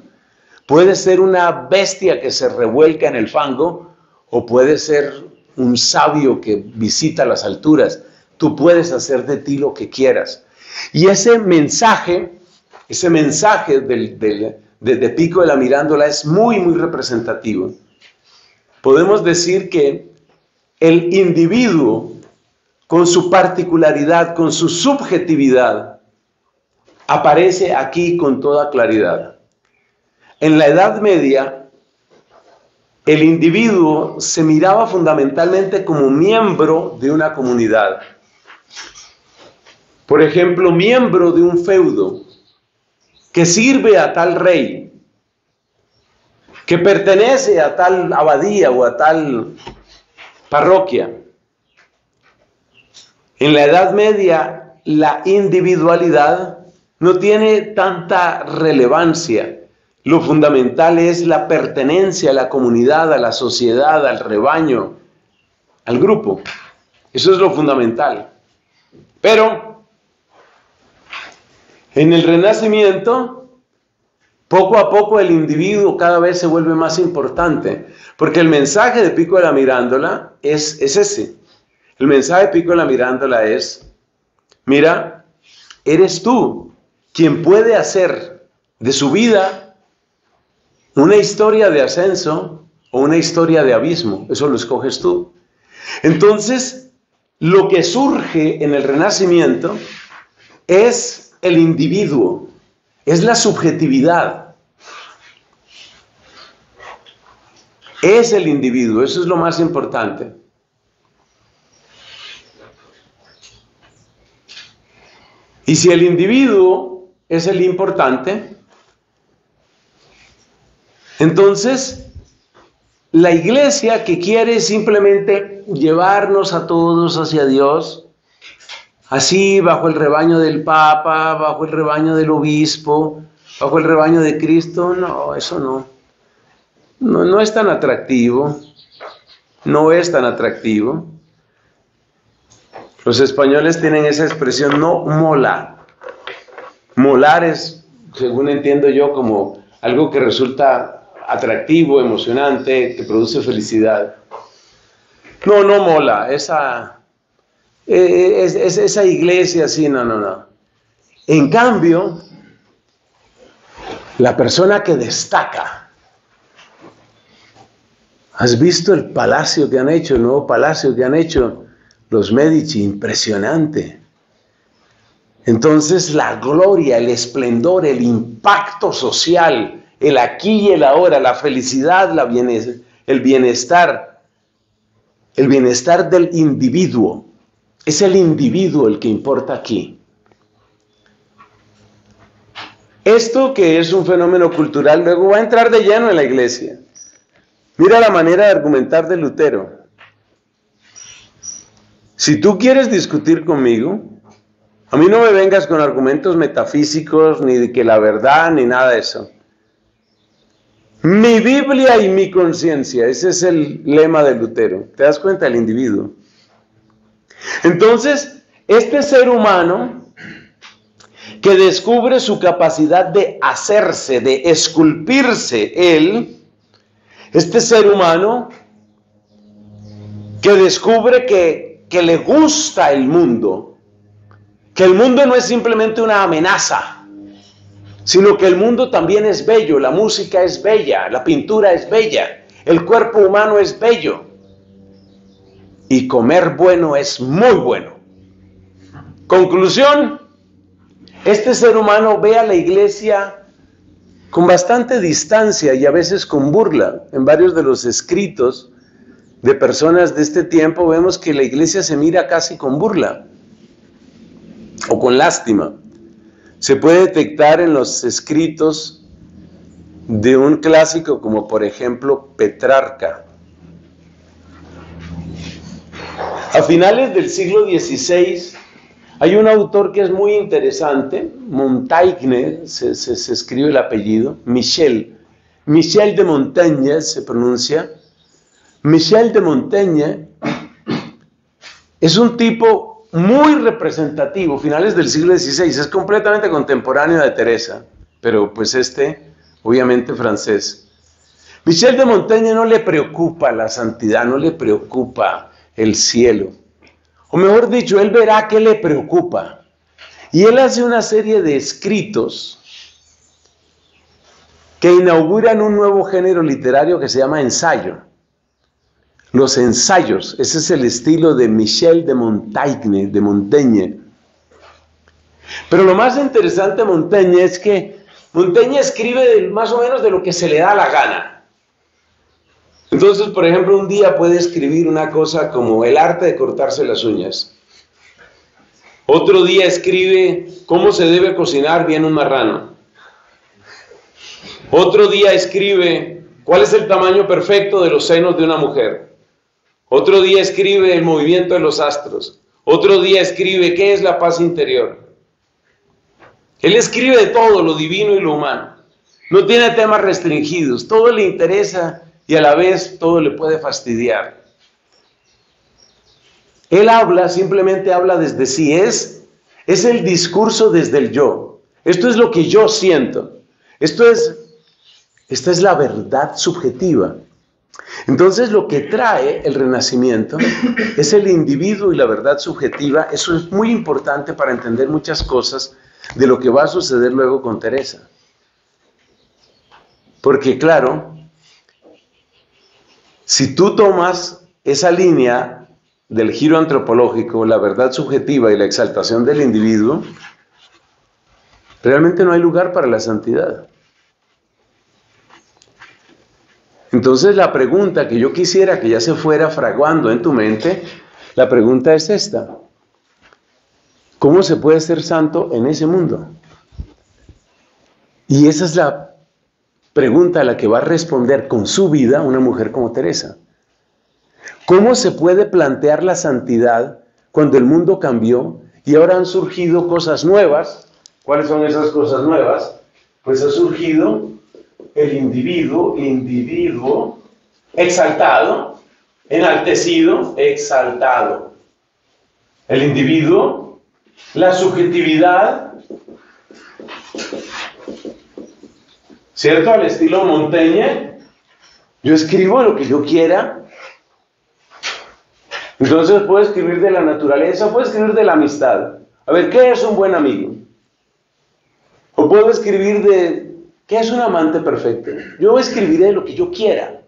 Puedes ser una bestia que se revuelca en el fango o puedes ser un sabio que visita las alturas. Tú puedes hacer de ti lo que quieras. Y ese mensaje, ese mensaje del, de, Pico de la Mirándola es muy, muy representativo. Podemos decir que el individuo, con su particularidad, con su subjetividad, aparece aquí con toda claridad. En la Edad Media, el individuo se miraba fundamentalmente como miembro de una comunidad. Por ejemplo, miembro de un feudo que sirve a tal rey, que pertenece a tal abadía o a tal parroquia. En la Edad Media la individualidad no tiene tanta relevancia lo fundamental es la pertenencia a la comunidad, a la sociedad, al rebaño, al grupo. Eso es lo fundamental. Pero en el renacimiento, poco a poco el individuo cada vez se vuelve más importante, porque el mensaje de Pico de la Mirándola es, es ese. El mensaje de Pico de la Mirándola es, mira, eres tú quien puede hacer de su vida una historia de ascenso o una historia de abismo, eso lo escoges tú. Entonces, lo que surge en el renacimiento es el individuo, es la subjetividad. Es el individuo, eso es lo más importante. Y si el individuo es el importante, entonces, la iglesia que quiere simplemente llevarnos a todos hacia Dios, así bajo el rebaño del Papa, bajo el rebaño del obispo, bajo el rebaño de Cristo, no, eso no. No, no es tan atractivo, no es tan atractivo. Los españoles tienen esa expresión, no mola. Molar es, según entiendo yo, como algo que resulta atractivo, emocionante, que produce felicidad. No, no mola, esa, e, es, esa iglesia así, no, no, no. En cambio, la persona que destaca, ¿has visto el palacio que han hecho, el nuevo palacio que han hecho los Medici? Impresionante. Entonces la gloria, el esplendor, el impacto social, el aquí y el ahora, la felicidad, la el bienestar, el bienestar del individuo. Es el individuo el que importa aquí. Esto que es un fenómeno cultural luego va a entrar de lleno en la iglesia. Mira la manera de argumentar de Lutero. Si tú quieres discutir conmigo, a mí no me vengas con argumentos metafísicos, ni de que la verdad, ni nada de eso. Mi Biblia y mi conciencia, ese es el lema de Lutero. ¿Te das cuenta del individuo? Entonces, este ser humano que descubre su capacidad de hacerse, de esculpirse él, este ser humano que descubre que, que le gusta el mundo, que el mundo no es simplemente una amenaza, sino que el mundo también es bello, la música es bella, la pintura es bella, el cuerpo humano es bello y comer bueno es muy bueno. Conclusión, este ser humano ve a la iglesia con bastante distancia y a veces con burla. En varios de los escritos de personas de este tiempo vemos que la iglesia se mira casi con burla o con lástima. Se puede detectar en los escritos de un clásico como por ejemplo Petrarca. A finales del siglo XVI hay un autor que es muy interesante, Montaigne, se, escribe el apellido, Michel, Michel de Montaigne se pronuncia. Michel de Montaigne es un tipo muy representativo, finales del siglo XVI, es completamente contemporáneo de Teresa, pero pues este, obviamente francés. Michel de Montaigne no le preocupa la santidad, no le preocupa el cielo. O mejor dicho, él verá qué le preocupa. Y él hace una serie de escritos que inauguran un nuevo género literario que se llama ensayo. Los ensayos, ese es el estilo de Michel de Montaigne, de Montaigne. Pero lo más interesante de Montaigne es que Montaigne escribe más o menos de lo que se le da la gana. Entonces, por ejemplo, un día puede escribir una cosa como el arte de cortarse las uñas. Otro día escribe cómo se debe cocinar bien un marrano. Otro día escribe cuál es el tamaño perfecto de los senos de una mujer. Otro día escribe el movimiento de los astros. Otro día escribe qué es la paz interior. Él escribe de todo, lo divino y lo humano. No tiene temas restringidos. Todo le interesa y a la vez todo le puede fastidiar. Él habla, simplemente habla desde sí, es, es el discurso desde el yo. Esto es lo que yo siento. Esto es, esta es la verdad subjetiva. Entonces lo que trae el renacimiento es el individuo y la verdad subjetiva. Eso es muy importante para entender muchas cosas de lo que va a suceder luego con Teresa. Porque claro, si tú tomas esa línea del giro antropológico, la verdad subjetiva y la exaltación del individuo, realmente no hay lugar para la santidad. Entonces la pregunta que yo quisiera que ya se fuera fraguando en tu mente, la pregunta es esta. ¿Cómo se puede ser santo en ese mundo? Y esa es la pregunta a la que va a responder con su vida una mujer como Teresa. ¿Cómo se puede plantear la santidad cuando el mundo cambió y ahora han surgido cosas nuevas? ¿Cuáles son esas cosas nuevas? Pues ha surgido el individuo, individuo exaltado, enaltecido, exaltado. El individuo, la subjetividad, ¿cierto? Al estilo Montaigne. Yo escribo lo que yo quiera. Entonces puedo escribir de la naturaleza, puedo escribir de la amistad. A ver, ¿qué es un buen amigo? O puedo escribir de, ¿qué es un amante perfecto? Yo escribiré lo que yo quiera.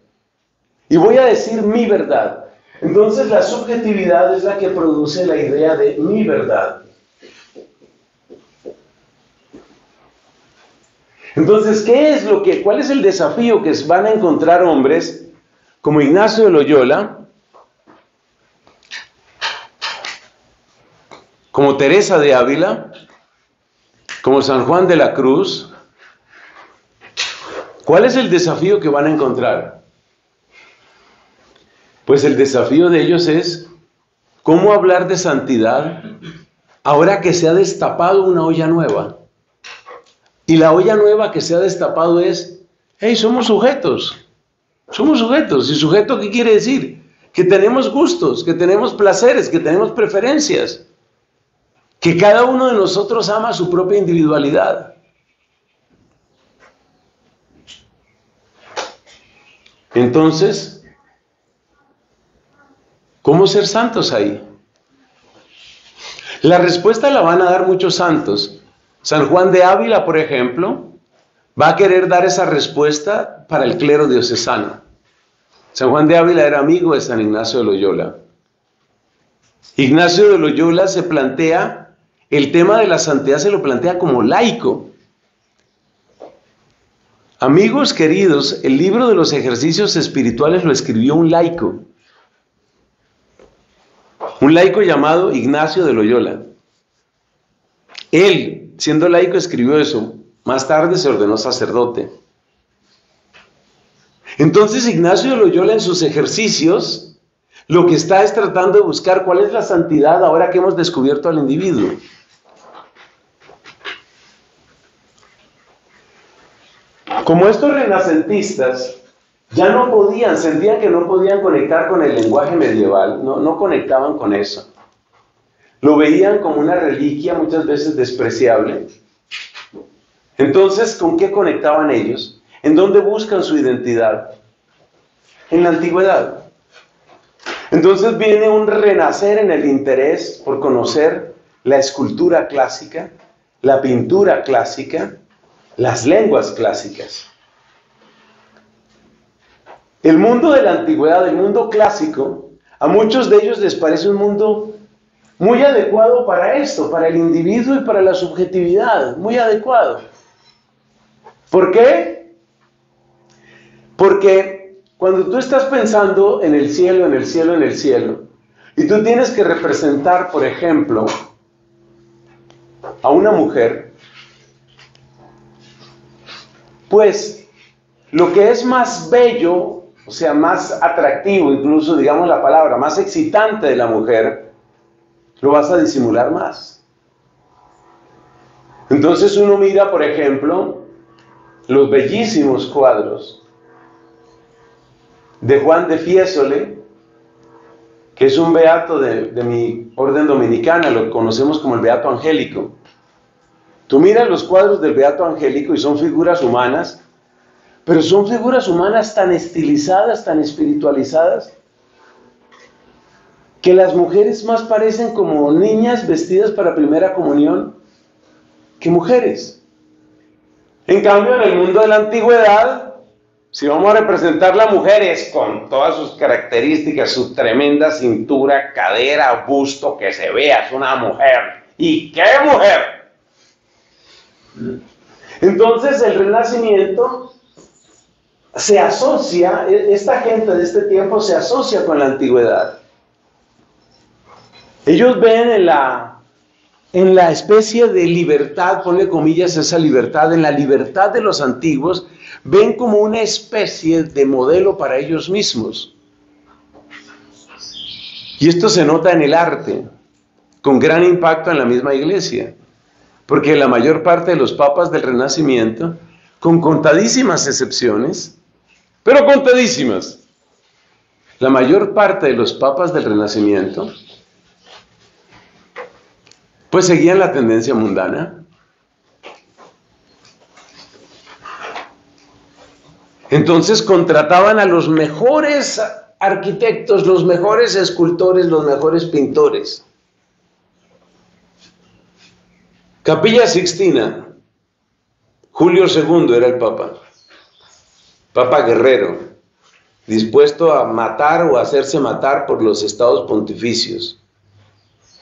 Y voy a decir mi verdad. Entonces la subjetividad es la que produce la idea de mi verdad. Entonces, ¿qué es lo que, cuál es el desafío que van a encontrar hombres como Ignacio de Loyola, como Teresa de Ávila, como San Juan de la Cruz? ¿Cuál es el desafío que van a encontrar? Pues el desafío de ellos es cómo hablar de santidad ahora que se ha destapado una olla nueva. Y la olla nueva que se ha destapado es, hey, somos sujetos, somos sujetos. ¿Y sujeto qué quiere decir? Que tenemos gustos, que tenemos placeres, que tenemos preferencias, que cada uno de nosotros ama su propia individualidad. Entonces, ¿cómo ser santos ahí? La respuesta la van a dar muchos santos, San Juan de Ávila, por ejemplo, va a querer dar esa respuesta para el clero diocesano. San Juan de Ávila era amigo de San Ignacio de Loyola. Ignacio de Loyola se plantea, el tema de la santidad se lo plantea como laico. Amigos queridos, el libro de los ejercicios espirituales lo escribió un laico. Un laico llamado Ignacio de Loyola. Él, siendo laico, escribió eso. Más tarde se ordenó sacerdote. Entonces Ignacio de Loyola en sus ejercicios lo que está es tratando de buscar cuál es la santidad ahora que hemos descubierto al individuo. Como estos renacentistas ya no podían, sentían que no podían conectar con el lenguaje medieval, no, no conectaban con eso. Lo veían como una reliquia muchas veces despreciable. Entonces, ¿con qué conectaban ellos? ¿En dónde buscan su identidad? En la antigüedad. Entonces viene un renacer en el interés por conocer la escultura clásica, la pintura clásica, las lenguas clásicas. El mundo de la antigüedad, el mundo clásico, a muchos de ellos les parece un mundo muy adecuado para esto, para el individuo y para la subjetividad, muy adecuado. ¿Por qué? Porque cuando tú estás pensando en el cielo, en el cielo, en el cielo, y tú tienes que representar, por ejemplo, a una mujer, pues lo que es más bello, o sea, más atractivo, incluso digamos la palabra, más excitante de la mujer, lo vas a disimular más. Entonces uno mira, por ejemplo, los bellísimos cuadros de Juan de Fiesole, que es un beato de, de, mi orden dominicana, lo conocemos como el beato angélico. Tú miras los cuadros del beato angélico y son figuras humanas, pero son figuras humanas tan estilizadas, tan espiritualizadas, que las mujeres más parecen como niñas vestidas para primera comunión que mujeres. En cambio, en el mundo de la antigüedad, si vamos a representar las mujeres con todas sus características, su tremenda cintura, cadera, busto, que se vea, es una mujer. ¿Y qué mujer? Entonces el renacimiento se asocia, esta gente de este tiempo se asocia con la antigüedad. Ellos ven en la en la especie de libertad, pone comillas esa libertad, en la libertad de los antiguos, ven como una especie de modelo para ellos mismos. Y esto se nota en el arte, con gran impacto en la misma iglesia, porque la mayor parte de los papas del Renacimiento, con contadísimas excepciones, pero contadísimas, la mayor parte de los papas del Renacimiento pues seguían la tendencia mundana. Entonces contrataban a los mejores arquitectos, los mejores escultores, los mejores pintores. Capilla Sixtina, Julio II era el Papa, Papa guerrero, dispuesto a matar o hacerse matar por los estados pontificios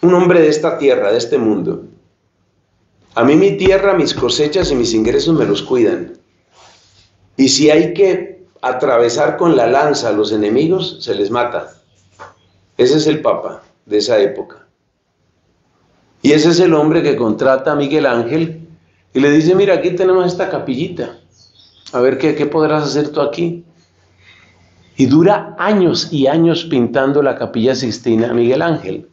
un hombre de esta tierra, de este mundo. A mí mi tierra, mis cosechas y mis ingresos me los cuidan. Y si hay que atravesar con la lanza a los enemigos, se les mata. Ese es el Papa de esa época. Y ese es el hombre que contrata a Miguel Ángel y le dice, mira, aquí tenemos esta capillita. A ver qué, podrás hacer tú aquí. Y dura años y años pintando la capilla Sistina a Miguel Ángel.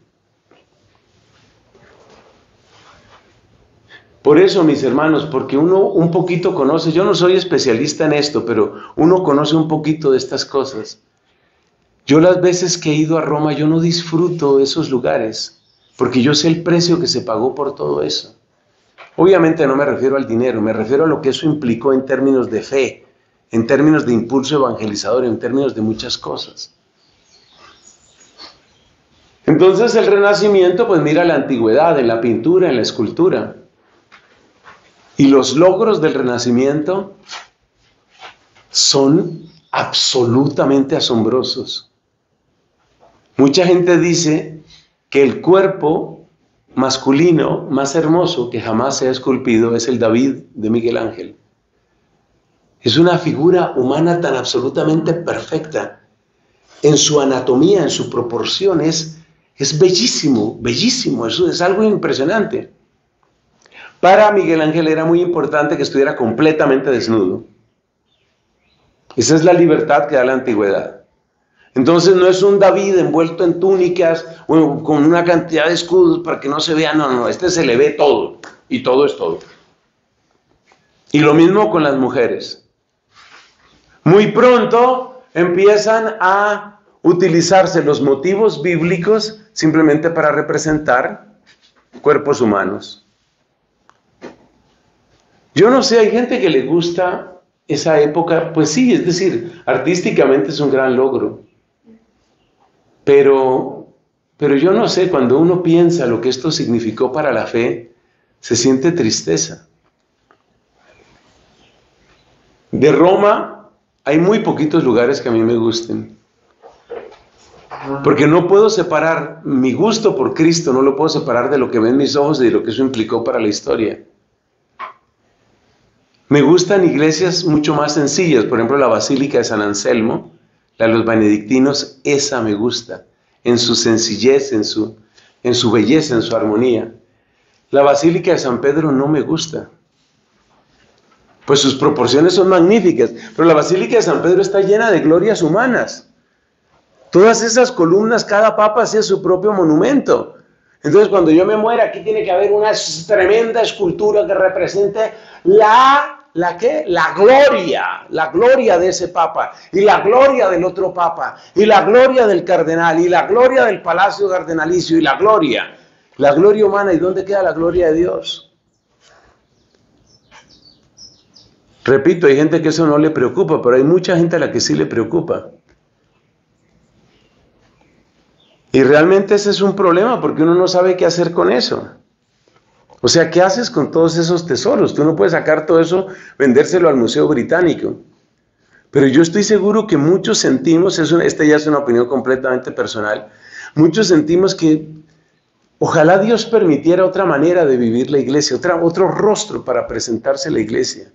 Por eso, mis hermanos, porque uno un poquito conoce, yo no soy especialista en esto, pero uno conoce un poquito de estas cosas. Yo las veces que he ido a Roma, yo no disfruto esos lugares, porque yo sé el precio que se pagó por todo eso. Obviamente no me refiero al dinero, me refiero a lo que eso implicó en términos de fe, en términos de impulso evangelizador, en términos de muchas cosas. Entonces el renacimiento pues mira la antigüedad en la pintura, en la escultura. Y los logros del Renacimiento son absolutamente asombrosos. Mucha gente dice que el cuerpo masculino más hermoso que jamás se ha esculpido es el David de Miguel Ángel. Es una figura humana tan absolutamente perfecta. En su anatomía, en su proporción, es, bellísimo, bellísimo, eso es algo impresionante. Para Miguel Ángel era muy importante que estuviera completamente desnudo. Esa es la libertad que da la antigüedad. Entonces no es un David envuelto en túnicas o con una cantidad de escudos para que no se vea, no, no, este se le ve todo y todo es todo. Y lo mismo con las mujeres. Muy pronto empiezan a utilizarse los motivos bíblicos simplemente para representar cuerpos humanos. Yo no sé, hay gente que le gusta esa época, pues sí, es decir, artísticamente es un gran logro. Pero, pero yo no sé, cuando uno piensa lo que esto significó para la fe, se siente tristeza. De Roma hay muy poquitos lugares que a mí me gusten. Porque no puedo separar mi gusto por Cristo, no lo puedo separar de lo que ven mis ojos y de lo que eso implicó para la historia. Me gustan iglesias mucho más sencillas, por ejemplo la Basílica de San Anselmo, la de los benedictinos, esa me gusta, en su sencillez, en su, en su belleza, en su armonía. La Basílica de San Pedro no me gusta, pues sus proporciones son magníficas, pero la Basílica de San Pedro está llena de glorias humanas. Todas esas columnas, cada papa hacía su propio monumento. Entonces, cuando yo me muera, aquí tiene que haber una tremenda escultura que represente la ¿La qué? La gloria, la gloria de ese papa, y la gloria del otro papa, y la gloria del cardenal, y la gloria del palacio cardenalicio, y la gloria, la gloria humana, ¿y dónde queda la gloria de Dios? Repito, hay gente que eso no le preocupa, pero hay mucha gente a la que sí le preocupa. Y realmente ese es un problema porque uno no sabe qué hacer con eso. O sea, ¿qué haces con todos esos tesoros? Tú no puedes sacar todo eso, vendérselo al Museo Británico. Pero yo estoy seguro que muchos sentimos, esta ya es una opinión completamente personal, muchos sentimos que ojalá Dios permitiera otra manera de vivir la iglesia, otra, otro rostro para presentarse la iglesia.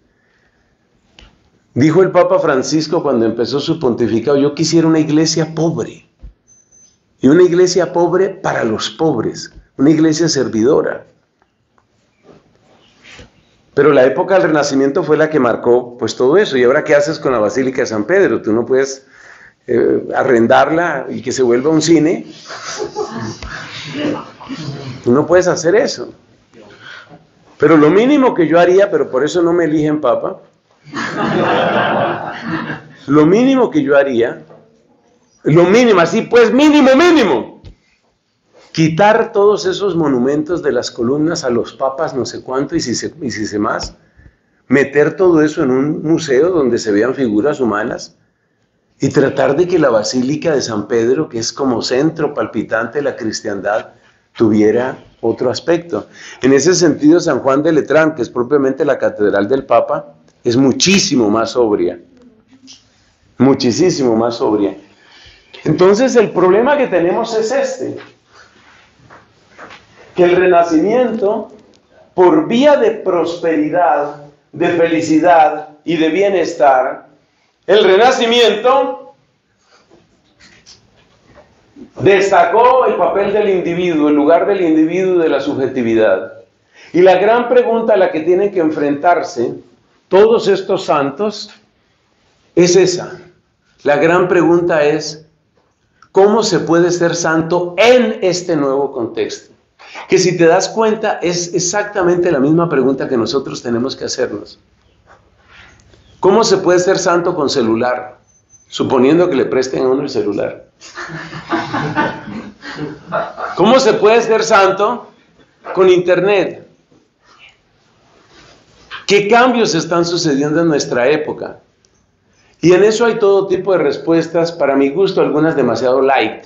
Dijo el Papa Francisco cuando empezó su pontificado, yo quisiera una iglesia pobre. Y una iglesia pobre para los pobres, una iglesia servidora. Pero la época del Renacimiento fue la que marcó pues todo eso. ¿Y ahora qué haces con la Basílica de San Pedro? Tú no puedes eh, arrendarla y que se vuelva un cine. Tú no puedes hacer eso. Pero lo mínimo que yo haría, pero por eso no me eligen papa, lo mínimo que yo haría, lo mínimo, así pues mínimo, mínimo, quitar todos esos monumentos de las columnas a los papas, no sé cuánto, y si se, y si se más, meter todo eso en un museo donde se vean figuras humanas y tratar de que la Basílica de San Pedro, que es como centro palpitante de la cristiandad, tuviera otro aspecto. En ese sentido, San Juan de Letrán, que es propiamente la catedral del Papa, es muchísimo más sobria. Muchísimo más sobria. Entonces el problema que tenemos es este que el renacimiento, por vía de prosperidad, de felicidad y de bienestar, el renacimiento destacó el papel del individuo, el lugar del individuo de la subjetividad. Y la gran pregunta a la que tienen que enfrentarse todos estos santos es esa. La gran pregunta es, ¿cómo se puede ser santo en este nuevo contexto? Que si te das cuenta es exactamente la misma pregunta que nosotros tenemos que hacernos. ¿Cómo se puede ser santo con celular? Suponiendo que le presten a uno el celular. ¿Cómo se puede ser santo con internet? ¿Qué cambios están sucediendo en nuestra época? Y en eso hay todo tipo de respuestas, para mi gusto algunas demasiado light.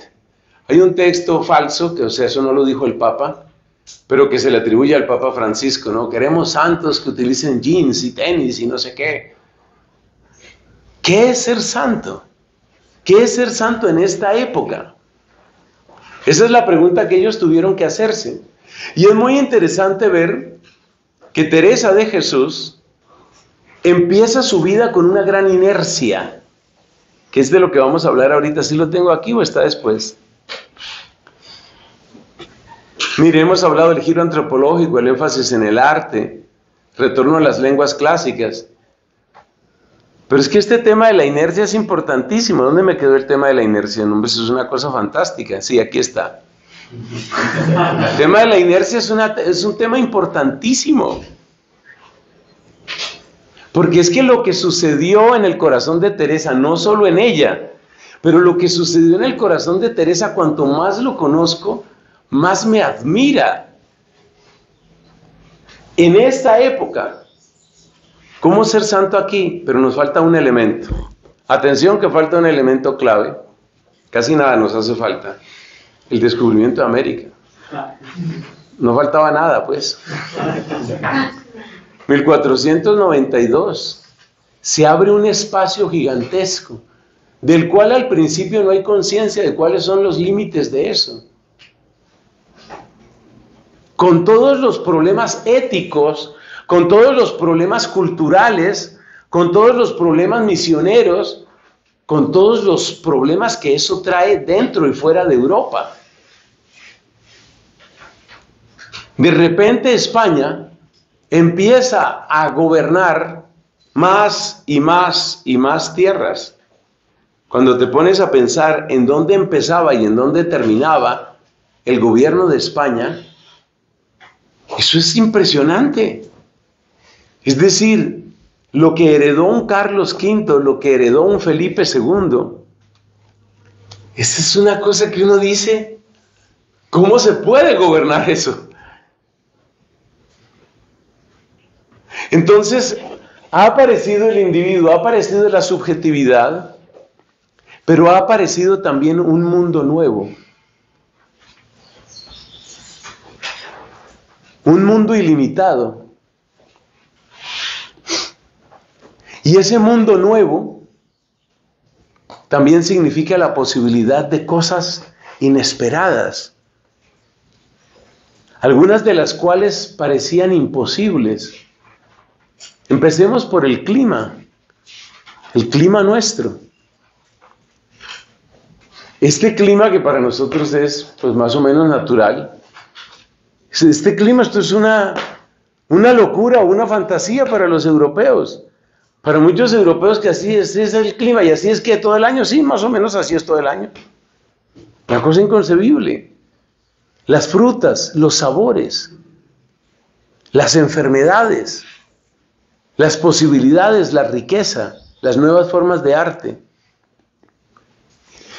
Hay un texto falso, que o sea, eso no lo dijo el Papa, pero que se le atribuye al Papa Francisco, ¿no? Queremos santos que utilicen jeans y tenis y no sé qué. ¿Qué es ser santo? ¿Qué es ser santo en esta época? Esa es la pregunta que ellos tuvieron que hacerse. Y es muy interesante ver que Teresa de Jesús empieza su vida con una gran inercia, que es de lo que vamos a hablar ahorita. ¿Si lo tengo aquí o está después? Mire, hemos hablado del giro antropológico, el énfasis en el arte, retorno a las lenguas clásicas. Pero es que este tema de la inercia es importantísimo. ¿Dónde me quedó el tema de la inercia? No, es una cosa fantástica. Sí, aquí está. El tema de la inercia es un tema importantísimo. Porque es que lo que sucedió en el corazón de Teresa, no solo en ella, pero lo que sucedió en el corazón de Teresa, cuanto más lo conozco, más me admira. En esta época, ¿Cómo ser santo aquí? Pero nos falta un elemento. Atención que falta un elemento clave. Casi nada nos hace falta. El descubrimiento de América. No faltaba nada, pues. 1492. Se abre un espacio gigantesco, del cual al principio no hay conciencia de cuáles son los límites de eso. Con todos los problemas éticos con todos los problemas culturales, con todos los problemas misioneros, con todos los problemas que eso trae dentro y fuera de Europa. De repente España empieza a gobernar más y más y más tierras. Cuando te pones a pensar en dónde empezaba y en dónde terminaba el gobierno de España, eso es impresionante. Es decir, lo que heredó un Carlos V, lo que heredó un Felipe II, esa es una cosa que uno dice, ¿cómo se puede gobernar eso? Entonces, ha aparecido el individuo, ha aparecido la subjetividad, pero ha aparecido también un mundo nuevo. Un mundo ilimitado. Y ese mundo nuevo también significa la posibilidad de cosas inesperadas, algunas de las cuales parecían imposibles. Empecemos por el clima, el clima nuestro. Este clima que para nosotros es pues más o menos natural, este clima esto es una, una locura una fantasía para los europeos. Para muchos europeos que así es, es, el clima y así es que todo el año, sí, más o menos así es todo el año. Una cosa inconcebible. Las frutas, los sabores, las enfermedades, las posibilidades, la riqueza, las nuevas formas de arte.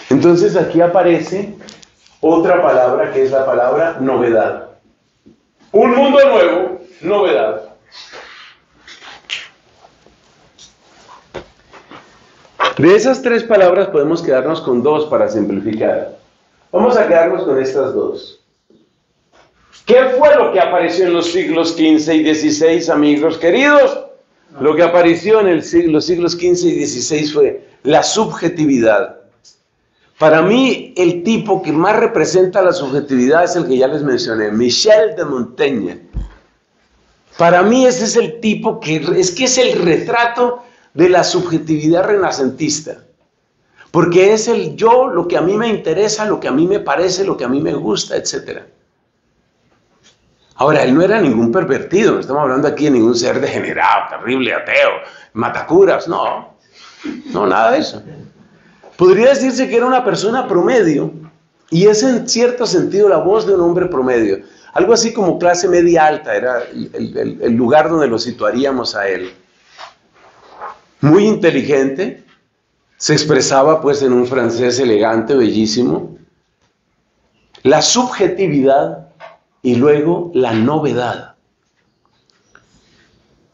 Entonces aquí aparece otra palabra que es la palabra novedad. Un mundo nuevo, novedad. De esas tres palabras podemos quedarnos con dos para simplificar. Vamos a quedarnos con estas dos. ¿Qué fue lo que apareció en los siglos XV y XVI, amigos queridos? Lo que apareció en los siglos XV y XVI fue la subjetividad. Para mí, el tipo que más representa la subjetividad es el que ya les mencioné, Michel de Montaigne. Para mí ese es el tipo que es que es el retrato de la subjetividad renacentista. Porque es el yo, lo que a mí me interesa, lo que a mí me parece, lo que a mí me gusta, etc. Ahora, él no era ningún pervertido, no estamos hablando aquí de ningún ser degenerado, terrible, ateo, matacuras, no, no, nada de eso. Podría decirse que era una persona promedio y es en cierto sentido la voz de un hombre promedio. Algo así como clase media alta era el lugar donde lo situaríamos a él muy inteligente, se expresaba pues en un francés elegante, bellísimo, la subjetividad y luego la novedad.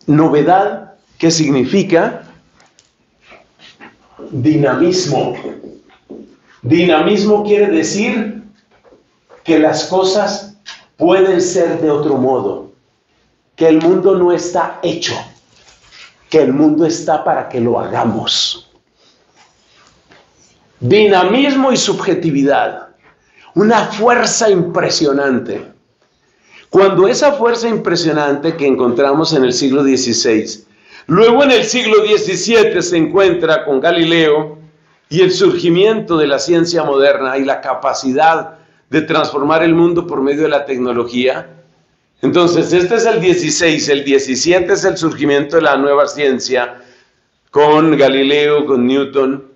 Novedad que significa dinamismo. Dinamismo quiere decir que las cosas pueden ser de otro modo, que el mundo no está hecho, que el mundo está para que lo hagamos. Dinamismo y subjetividad, una fuerza impresionante. Cuando esa fuerza impresionante que encontramos en el siglo XVI, luego en el siglo XVII se encuentra con Galileo y el surgimiento de la ciencia moderna y la capacidad de transformar el mundo por medio de la tecnología. Entonces, este es el 16, el 17 es el surgimiento de la nueva ciencia con Galileo, con Newton.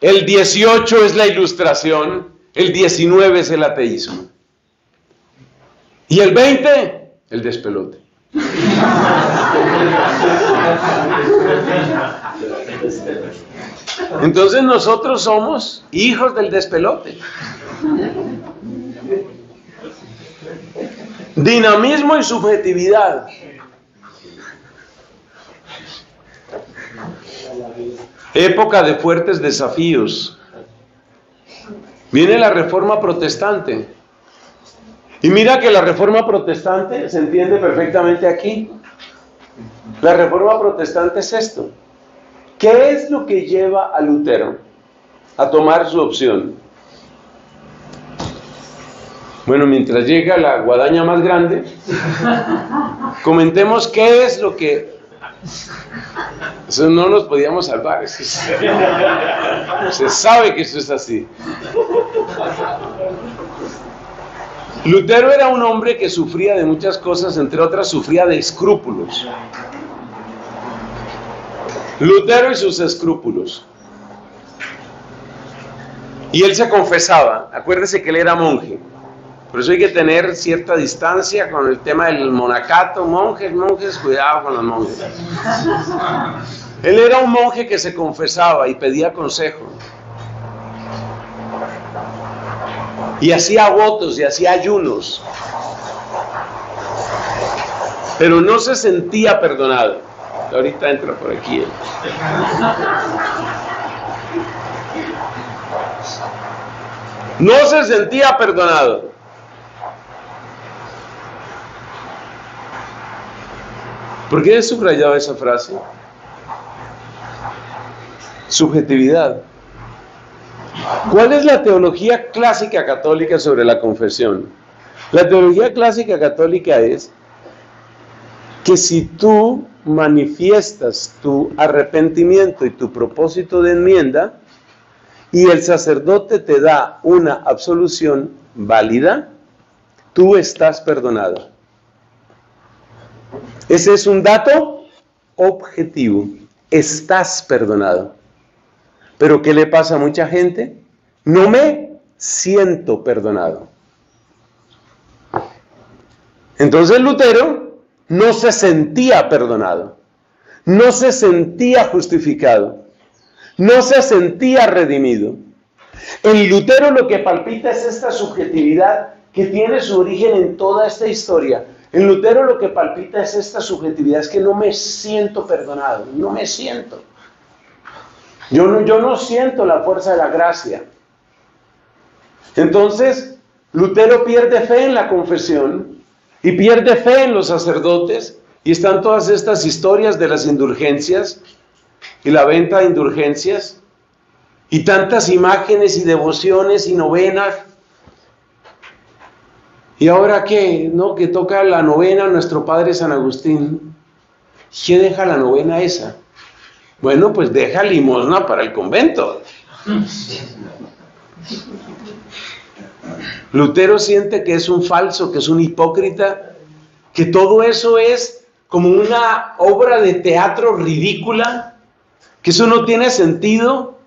El 18 es la ilustración, el 19 es el ateísmo. Y el 20, el despelote. Entonces nosotros somos hijos del despelote. Dinamismo y subjetividad. Época de fuertes desafíos. Viene la reforma protestante. Y mira que la reforma protestante se entiende perfectamente aquí. La reforma protestante es esto. ¿Qué es lo que lleva a Lutero a tomar su opción? Bueno, mientras llega la guadaña más grande, comentemos qué es lo que... Eso no nos podíamos salvar. Se sabe que eso es así. Lutero era un hombre que sufría de muchas cosas, entre otras sufría de escrúpulos. Lutero y sus escrúpulos. Y él se confesaba, acuérdese que él era monje. Por eso hay que tener cierta distancia con el tema del monacato, monjes, monjes, cuidado con los monjes. Él era un monje que se confesaba y pedía consejo. Y hacía votos y hacía ayunos, pero no se sentía perdonado. Ahorita entra por aquí. No se sentía perdonado. ¿Por qué he subrayado esa frase? Subjetividad. ¿Cuál es la teología clásica católica sobre la confesión? La teología clásica católica es que si tú manifiestas tu arrepentimiento y tu propósito de enmienda y el sacerdote te da una absolución válida, tú estás perdonado. Ese es un dato objetivo. Estás perdonado. Pero ¿qué le pasa a mucha gente? No me siento perdonado. Entonces Lutero no se sentía perdonado, no se sentía justificado, no se sentía redimido. En Lutero lo que palpita es esta subjetividad que tiene su origen en toda esta historia. En Lutero lo que palpita es esta subjetividad, es que no me siento perdonado, no me siento. Yo no, yo no siento la fuerza de la gracia. Entonces, Lutero pierde fe en la confesión y pierde fe en los sacerdotes y están todas estas historias de las indulgencias y la venta de indulgencias y tantas imágenes y devociones y novenas. Y ahora qué, ¿no? Que toca la novena nuestro Padre San Agustín. ¿Qué deja la novena esa? Bueno, pues deja limosna para el convento. Lutero siente que es un falso, que es un hipócrita, que todo eso es como una obra de teatro ridícula, que eso no tiene sentido,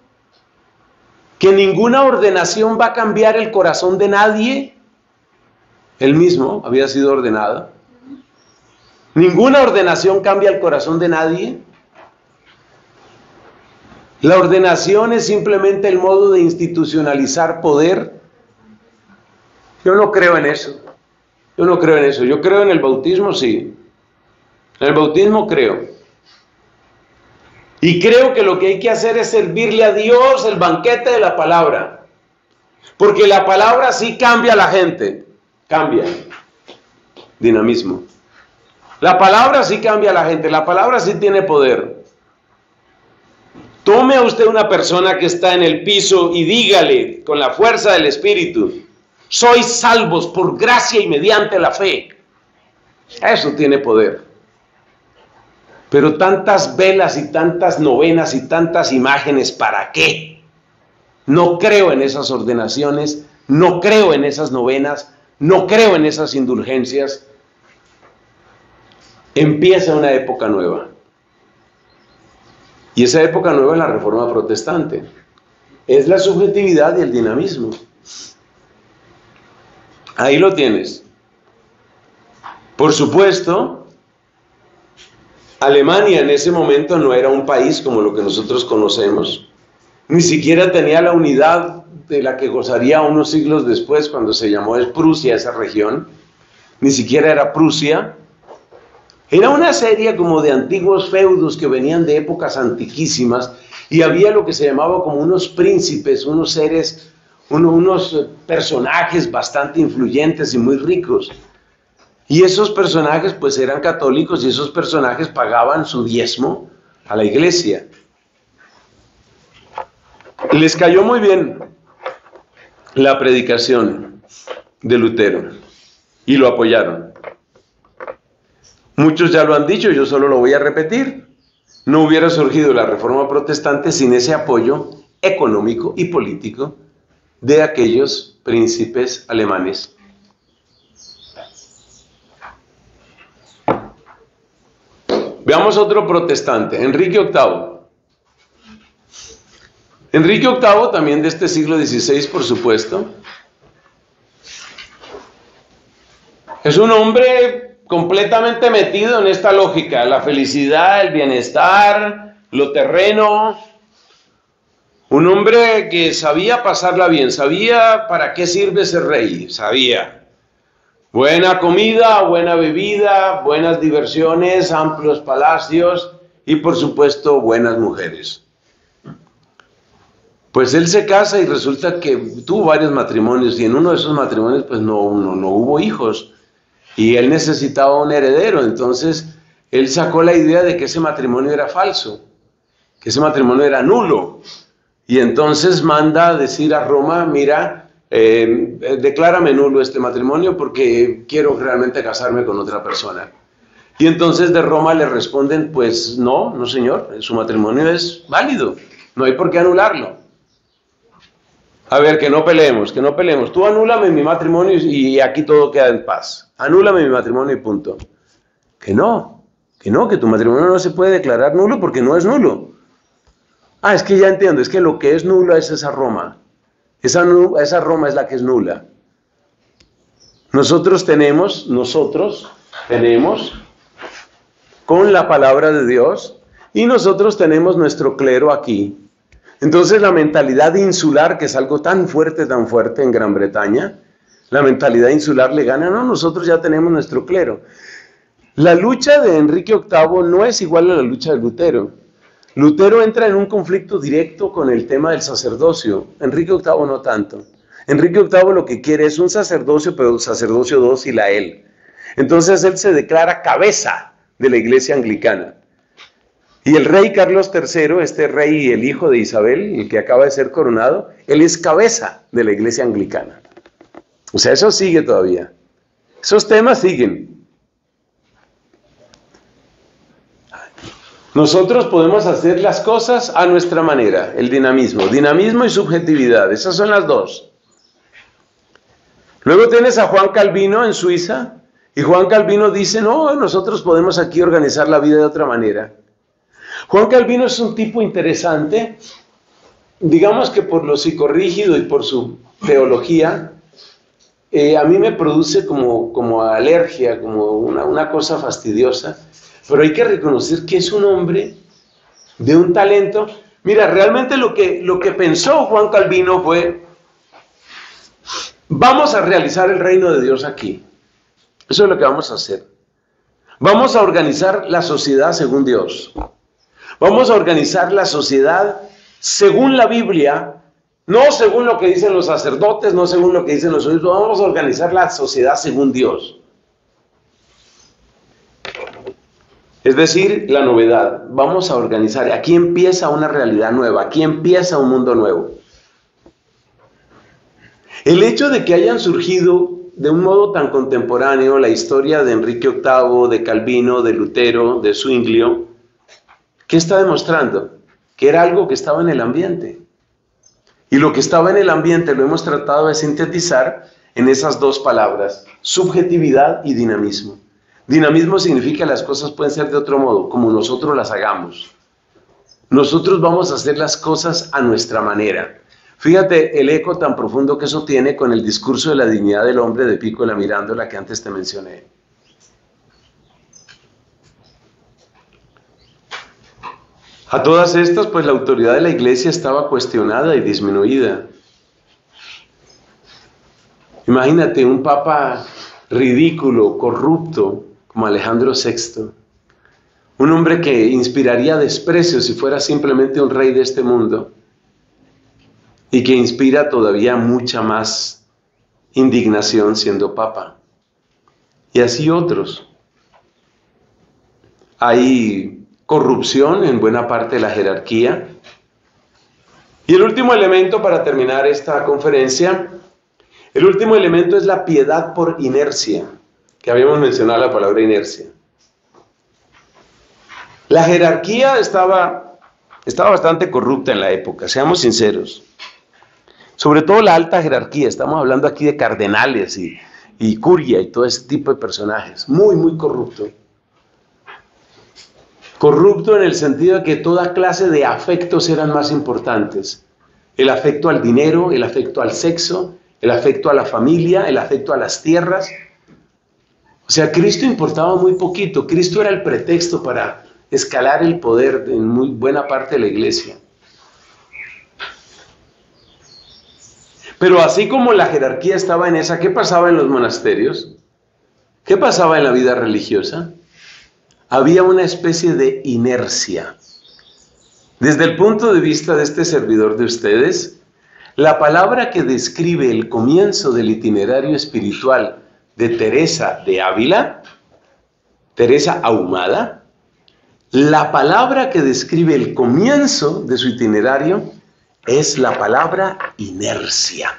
que ninguna ordenación va a cambiar el corazón de nadie. Él mismo había sido ordenado. Ninguna ordenación cambia el corazón de nadie. La ordenación es simplemente el modo de institucionalizar poder. Yo no creo en eso. Yo no creo en eso. Yo creo en el bautismo, sí. En el bautismo creo. Y creo que lo que hay que hacer es servirle a Dios el banquete de la palabra. Porque la palabra sí cambia a la gente. Cambia. dinamismo. La palabra sí cambia a la gente, la palabra sí tiene poder. Tome a usted una persona que está en el piso y dígale con la fuerza del Espíritu, sois salvos por gracia y mediante la fe. Eso tiene poder. Pero tantas velas y tantas novenas y tantas imágenes, ¿para qué? No creo en esas ordenaciones, no creo en esas novenas, no creo en esas indulgencias. Empieza una época nueva. Y esa época nueva es la reforma protestante. Es la subjetividad y el dinamismo. Ahí lo tienes. Por supuesto, Alemania en ese momento no era un país como lo que nosotros conocemos. Ni siquiera tenía la unidad de la que gozaría unos siglos después cuando se llamó Prusia esa región. Ni siquiera era Prusia. Era una serie como de antiguos feudos que venían de épocas antiquísimas y había lo que se llamaba como unos príncipes, unos seres, unos personajes bastante influyentes y muy ricos. Y esos personajes pues eran católicos y esos personajes pagaban su diezmo a la iglesia. Les cayó muy bien la predicación de Lutero y lo apoyaron. Muchos ya lo han dicho, yo solo lo voy a repetir. No hubiera surgido la reforma protestante sin ese apoyo económico y político de aquellos príncipes alemanes Veamos otro protestante, Enrique VIII. Enrique VIII, también de este siglo XVI, por supuesto, es un hombre completamente metido en esta lógica, la felicidad, el bienestar, lo terreno. Un hombre que sabía pasarla bien, sabía para qué sirve ser rey, sabía. Buena comida, buena bebida, buenas diversiones, amplios palacios y por supuesto buenas mujeres. Pues él se casa y resulta que tuvo varios matrimonios y en uno de esos matrimonios pues no, no, no hubo hijos y él necesitaba un heredero. Entonces él sacó la idea de que ese matrimonio era falso, que ese matrimonio era nulo. Y entonces manda a decir a Roma, mira, eh, eh, declárame nulo este matrimonio porque quiero realmente casarme con otra persona. Y entonces de Roma le responden, pues no, no señor, su matrimonio es válido, no hay por qué anularlo. A ver, que no peleemos, que no peleemos. Tú anúlame mi matrimonio y aquí todo queda en paz. Anúlame mi matrimonio y punto. Que no, que no, que tu matrimonio no se puede declarar nulo porque no es nulo. Ah, es que ya entiendo, es que lo que es nulo es esa Roma. Esa, esa Roma es la que es nula. Nosotros tenemos, nosotros tenemos con la palabra de Dios y nosotros tenemos nuestro clero aquí. Entonces la mentalidad insular, que es algo tan fuerte, tan fuerte en Gran Bretaña, la mentalidad insular le gana, no, nosotros ya tenemos nuestro clero. La lucha de Enrique VIII no es igual a la lucha de Lutero. Lutero entra en un conflicto directo con el tema del sacerdocio. Enrique VIII no tanto. Enrique VIII lo que quiere es un sacerdocio, pero un sacerdocio dócil a él. Entonces él se declara cabeza de la iglesia anglicana. Y el rey Carlos III, este rey y el hijo de Isabel, el que acaba de ser coronado, él es cabeza de la iglesia anglicana. O sea, eso sigue todavía. Esos temas siguen. Nosotros podemos hacer las cosas a nuestra manera, el dinamismo. Dinamismo y subjetividad, esas son las dos. Luego tienes a Juan Calvino en Suiza y Juan Calvino dice, no, nosotros podemos aquí organizar la vida de otra manera. Juan Calvino es un tipo interesante, digamos que por lo psicorrígido y por su teología, eh, a mí me produce como, como alergia, como una, una cosa fastidiosa pero hay que reconocer que es un hombre de un talento. Mira, realmente lo que, lo que pensó Juan Calvino fue, vamos a realizar el reino de Dios aquí. Eso es lo que vamos a hacer. Vamos a organizar la sociedad según Dios. Vamos a organizar la sociedad según la Biblia, no según lo que dicen los sacerdotes, no según lo que dicen los obispos. Vamos a organizar la sociedad según Dios. Es decir, la novedad. Vamos a organizar. Aquí empieza una realidad nueva. Aquí empieza un mundo nuevo. El hecho de que hayan surgido de un modo tan contemporáneo la historia de Enrique VIII, de Calvino, de Lutero, de Zwinglio, ¿qué está demostrando? Que era algo que estaba en el ambiente. Y lo que estaba en el ambiente lo hemos tratado de sintetizar en esas dos palabras, subjetividad y dinamismo. Dinamismo significa que las cosas pueden ser de otro modo, como nosotros las hagamos. Nosotros vamos a hacer las cosas a nuestra manera. Fíjate el eco tan profundo que eso tiene con el discurso de la dignidad del hombre de Pico la Mirándola que antes te mencioné. A todas estas, pues la autoridad de la iglesia estaba cuestionada y disminuida. Imagínate un papa ridículo, corrupto, como Alejandro VI. Un hombre que inspiraría desprecio si fuera simplemente un rey de este mundo y que inspira todavía mucha más indignación siendo papa. Y así otros. Hay corrupción en buena parte de la jerarquía. Y el último elemento para terminar esta conferencia, el último elemento es la piedad por inercia, que habíamos mencionado la palabra inercia. La jerarquía estaba, estaba bastante corrupta en la época, seamos sinceros sobre todo la alta jerarquía, estamos hablando aquí de cardenales y, y curia y todo ese tipo de personajes, muy, muy corrupto. Corrupto en el sentido de que toda clase de afectos eran más importantes. El afecto al dinero, el afecto al sexo, el afecto a la familia, el afecto a las tierras. O sea, Cristo importaba muy poquito. Cristo era el pretexto para escalar el poder en muy buena parte de la iglesia. Pero así como la jerarquía estaba en esa, ¿qué pasaba en los monasterios? ¿Qué pasaba en la vida religiosa? Había una especie de inercia. Desde el punto de vista de este servidor de ustedes, la palabra que describe el comienzo del itinerario espiritual de Teresa de Ávila, Teresa Ahumada, la palabra que describe el comienzo de su itinerario es la palabra inercia.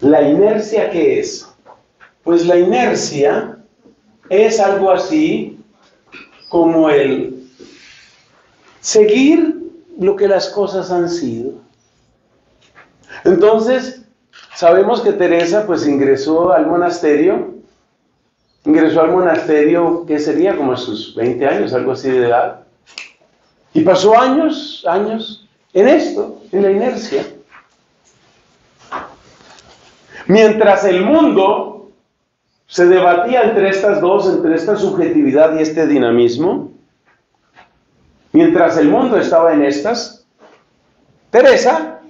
¿La inercia qué es? Pues la inercia es algo así como el seguir lo que las cosas han sido. Entonces, sabemos que Teresa pues ingresó al monasterio, ingresó al monasterio que sería como a sus 20 años, algo así de edad, y pasó años, años en esto, en la inercia. Mientras el mundo se debatía entre estas dos, entre esta subjetividad y este dinamismo, mientras el mundo estaba en estas, Teresa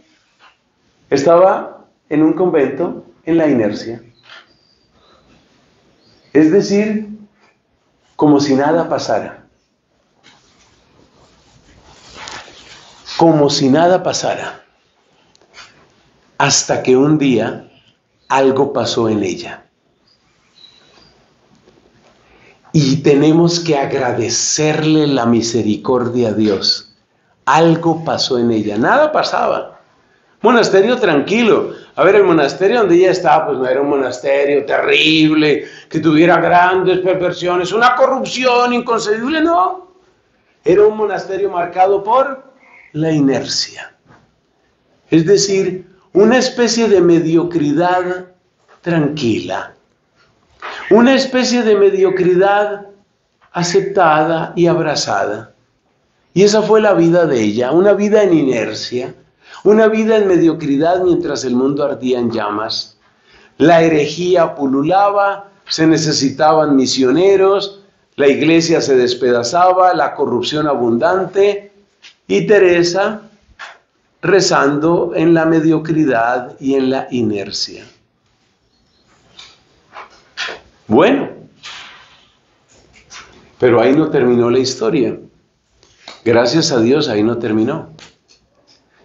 estaba en un convento en la inercia. Es decir, como si nada pasara. como si nada pasara, hasta que un día algo pasó en ella. Y tenemos que agradecerle la misericordia a Dios. Algo pasó en ella, nada pasaba. Monasterio tranquilo. A ver, el monasterio donde ella estaba, pues no era un monasterio terrible, que tuviera grandes perversiones, una corrupción inconcebible, no. Era un monasterio marcado por la inercia. Es decir, una especie de mediocridad tranquila. Una especie de mediocridad aceptada y abrazada. Y esa fue la vida de ella, una vida en inercia, una vida en mediocridad mientras el mundo ardía en llamas. La herejía pululaba, se necesitaban misioneros, la iglesia se despedazaba, la corrupción abundante, y Teresa rezando en la mediocridad y en la inercia. Bueno, pero ahí no terminó la historia. Gracias a Dios ahí no terminó.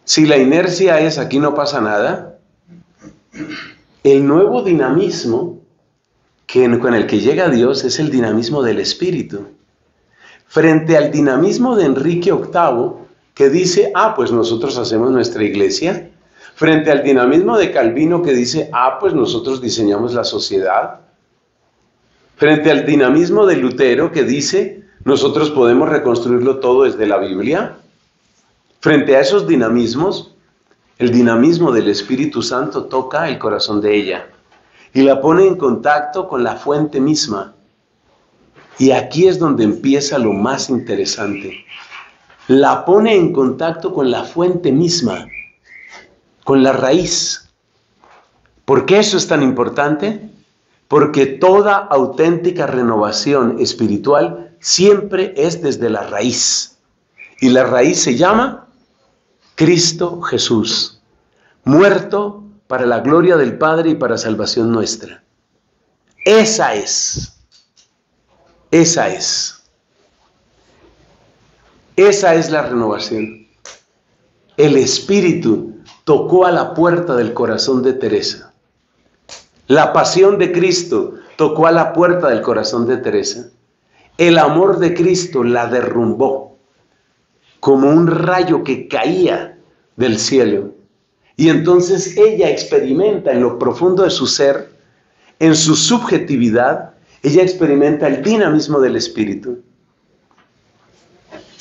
Si la inercia es aquí no pasa nada, el nuevo dinamismo que, con el que llega Dios es el dinamismo del Espíritu. frente al dinamismo de Enrique VIII, que dice, ah, pues nosotros hacemos nuestra iglesia, frente al dinamismo de Calvino que dice, ah, pues nosotros diseñamos la sociedad, frente al dinamismo de Lutero que dice, nosotros podemos reconstruirlo todo desde la Biblia, frente a esos dinamismos, el dinamismo del Espíritu Santo toca el corazón de ella y la pone en contacto con la fuente misma. Y aquí es donde empieza lo más interesante. La pone en contacto con la fuente misma con la raíz. ¿Por qué eso es tan importante? Porque toda auténtica renovación espiritual siempre es desde la raíz. Y la raíz se llama Cristo Jesús, muerto para la gloria del Padre y para salvación nuestra. Esa es. Esa es. Esa es la renovación. El Espíritu tocó a la puerta del corazón de Teresa. La pasión de Cristo tocó a la puerta del corazón de Teresa. El amor de Cristo la derrumbó como un rayo que caía del cielo. Y entonces ella experimenta en lo profundo de su ser, en su subjetividad, ella experimenta el dinamismo del Espíritu.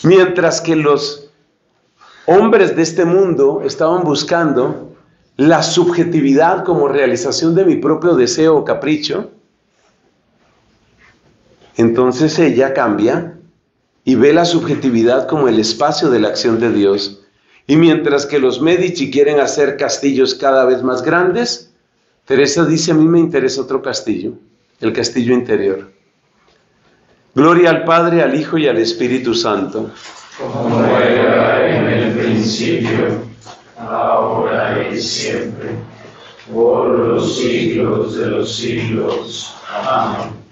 Mientras que los hombres de este mundo estaban buscando la subjetividad como realización de mi propio deseo o capricho, entonces ella cambia y ve la subjetividad como el espacio de la acción de Dios. Y mientras que los Medici quieren hacer castillos cada vez más grandes, Teresa dice, a mí me interesa otro castillo, el castillo interior. Gloria al Padre, al Hijo y al Espíritu Santo como era en el principio, ahora y siempre, por los siglos de los siglos. Amén.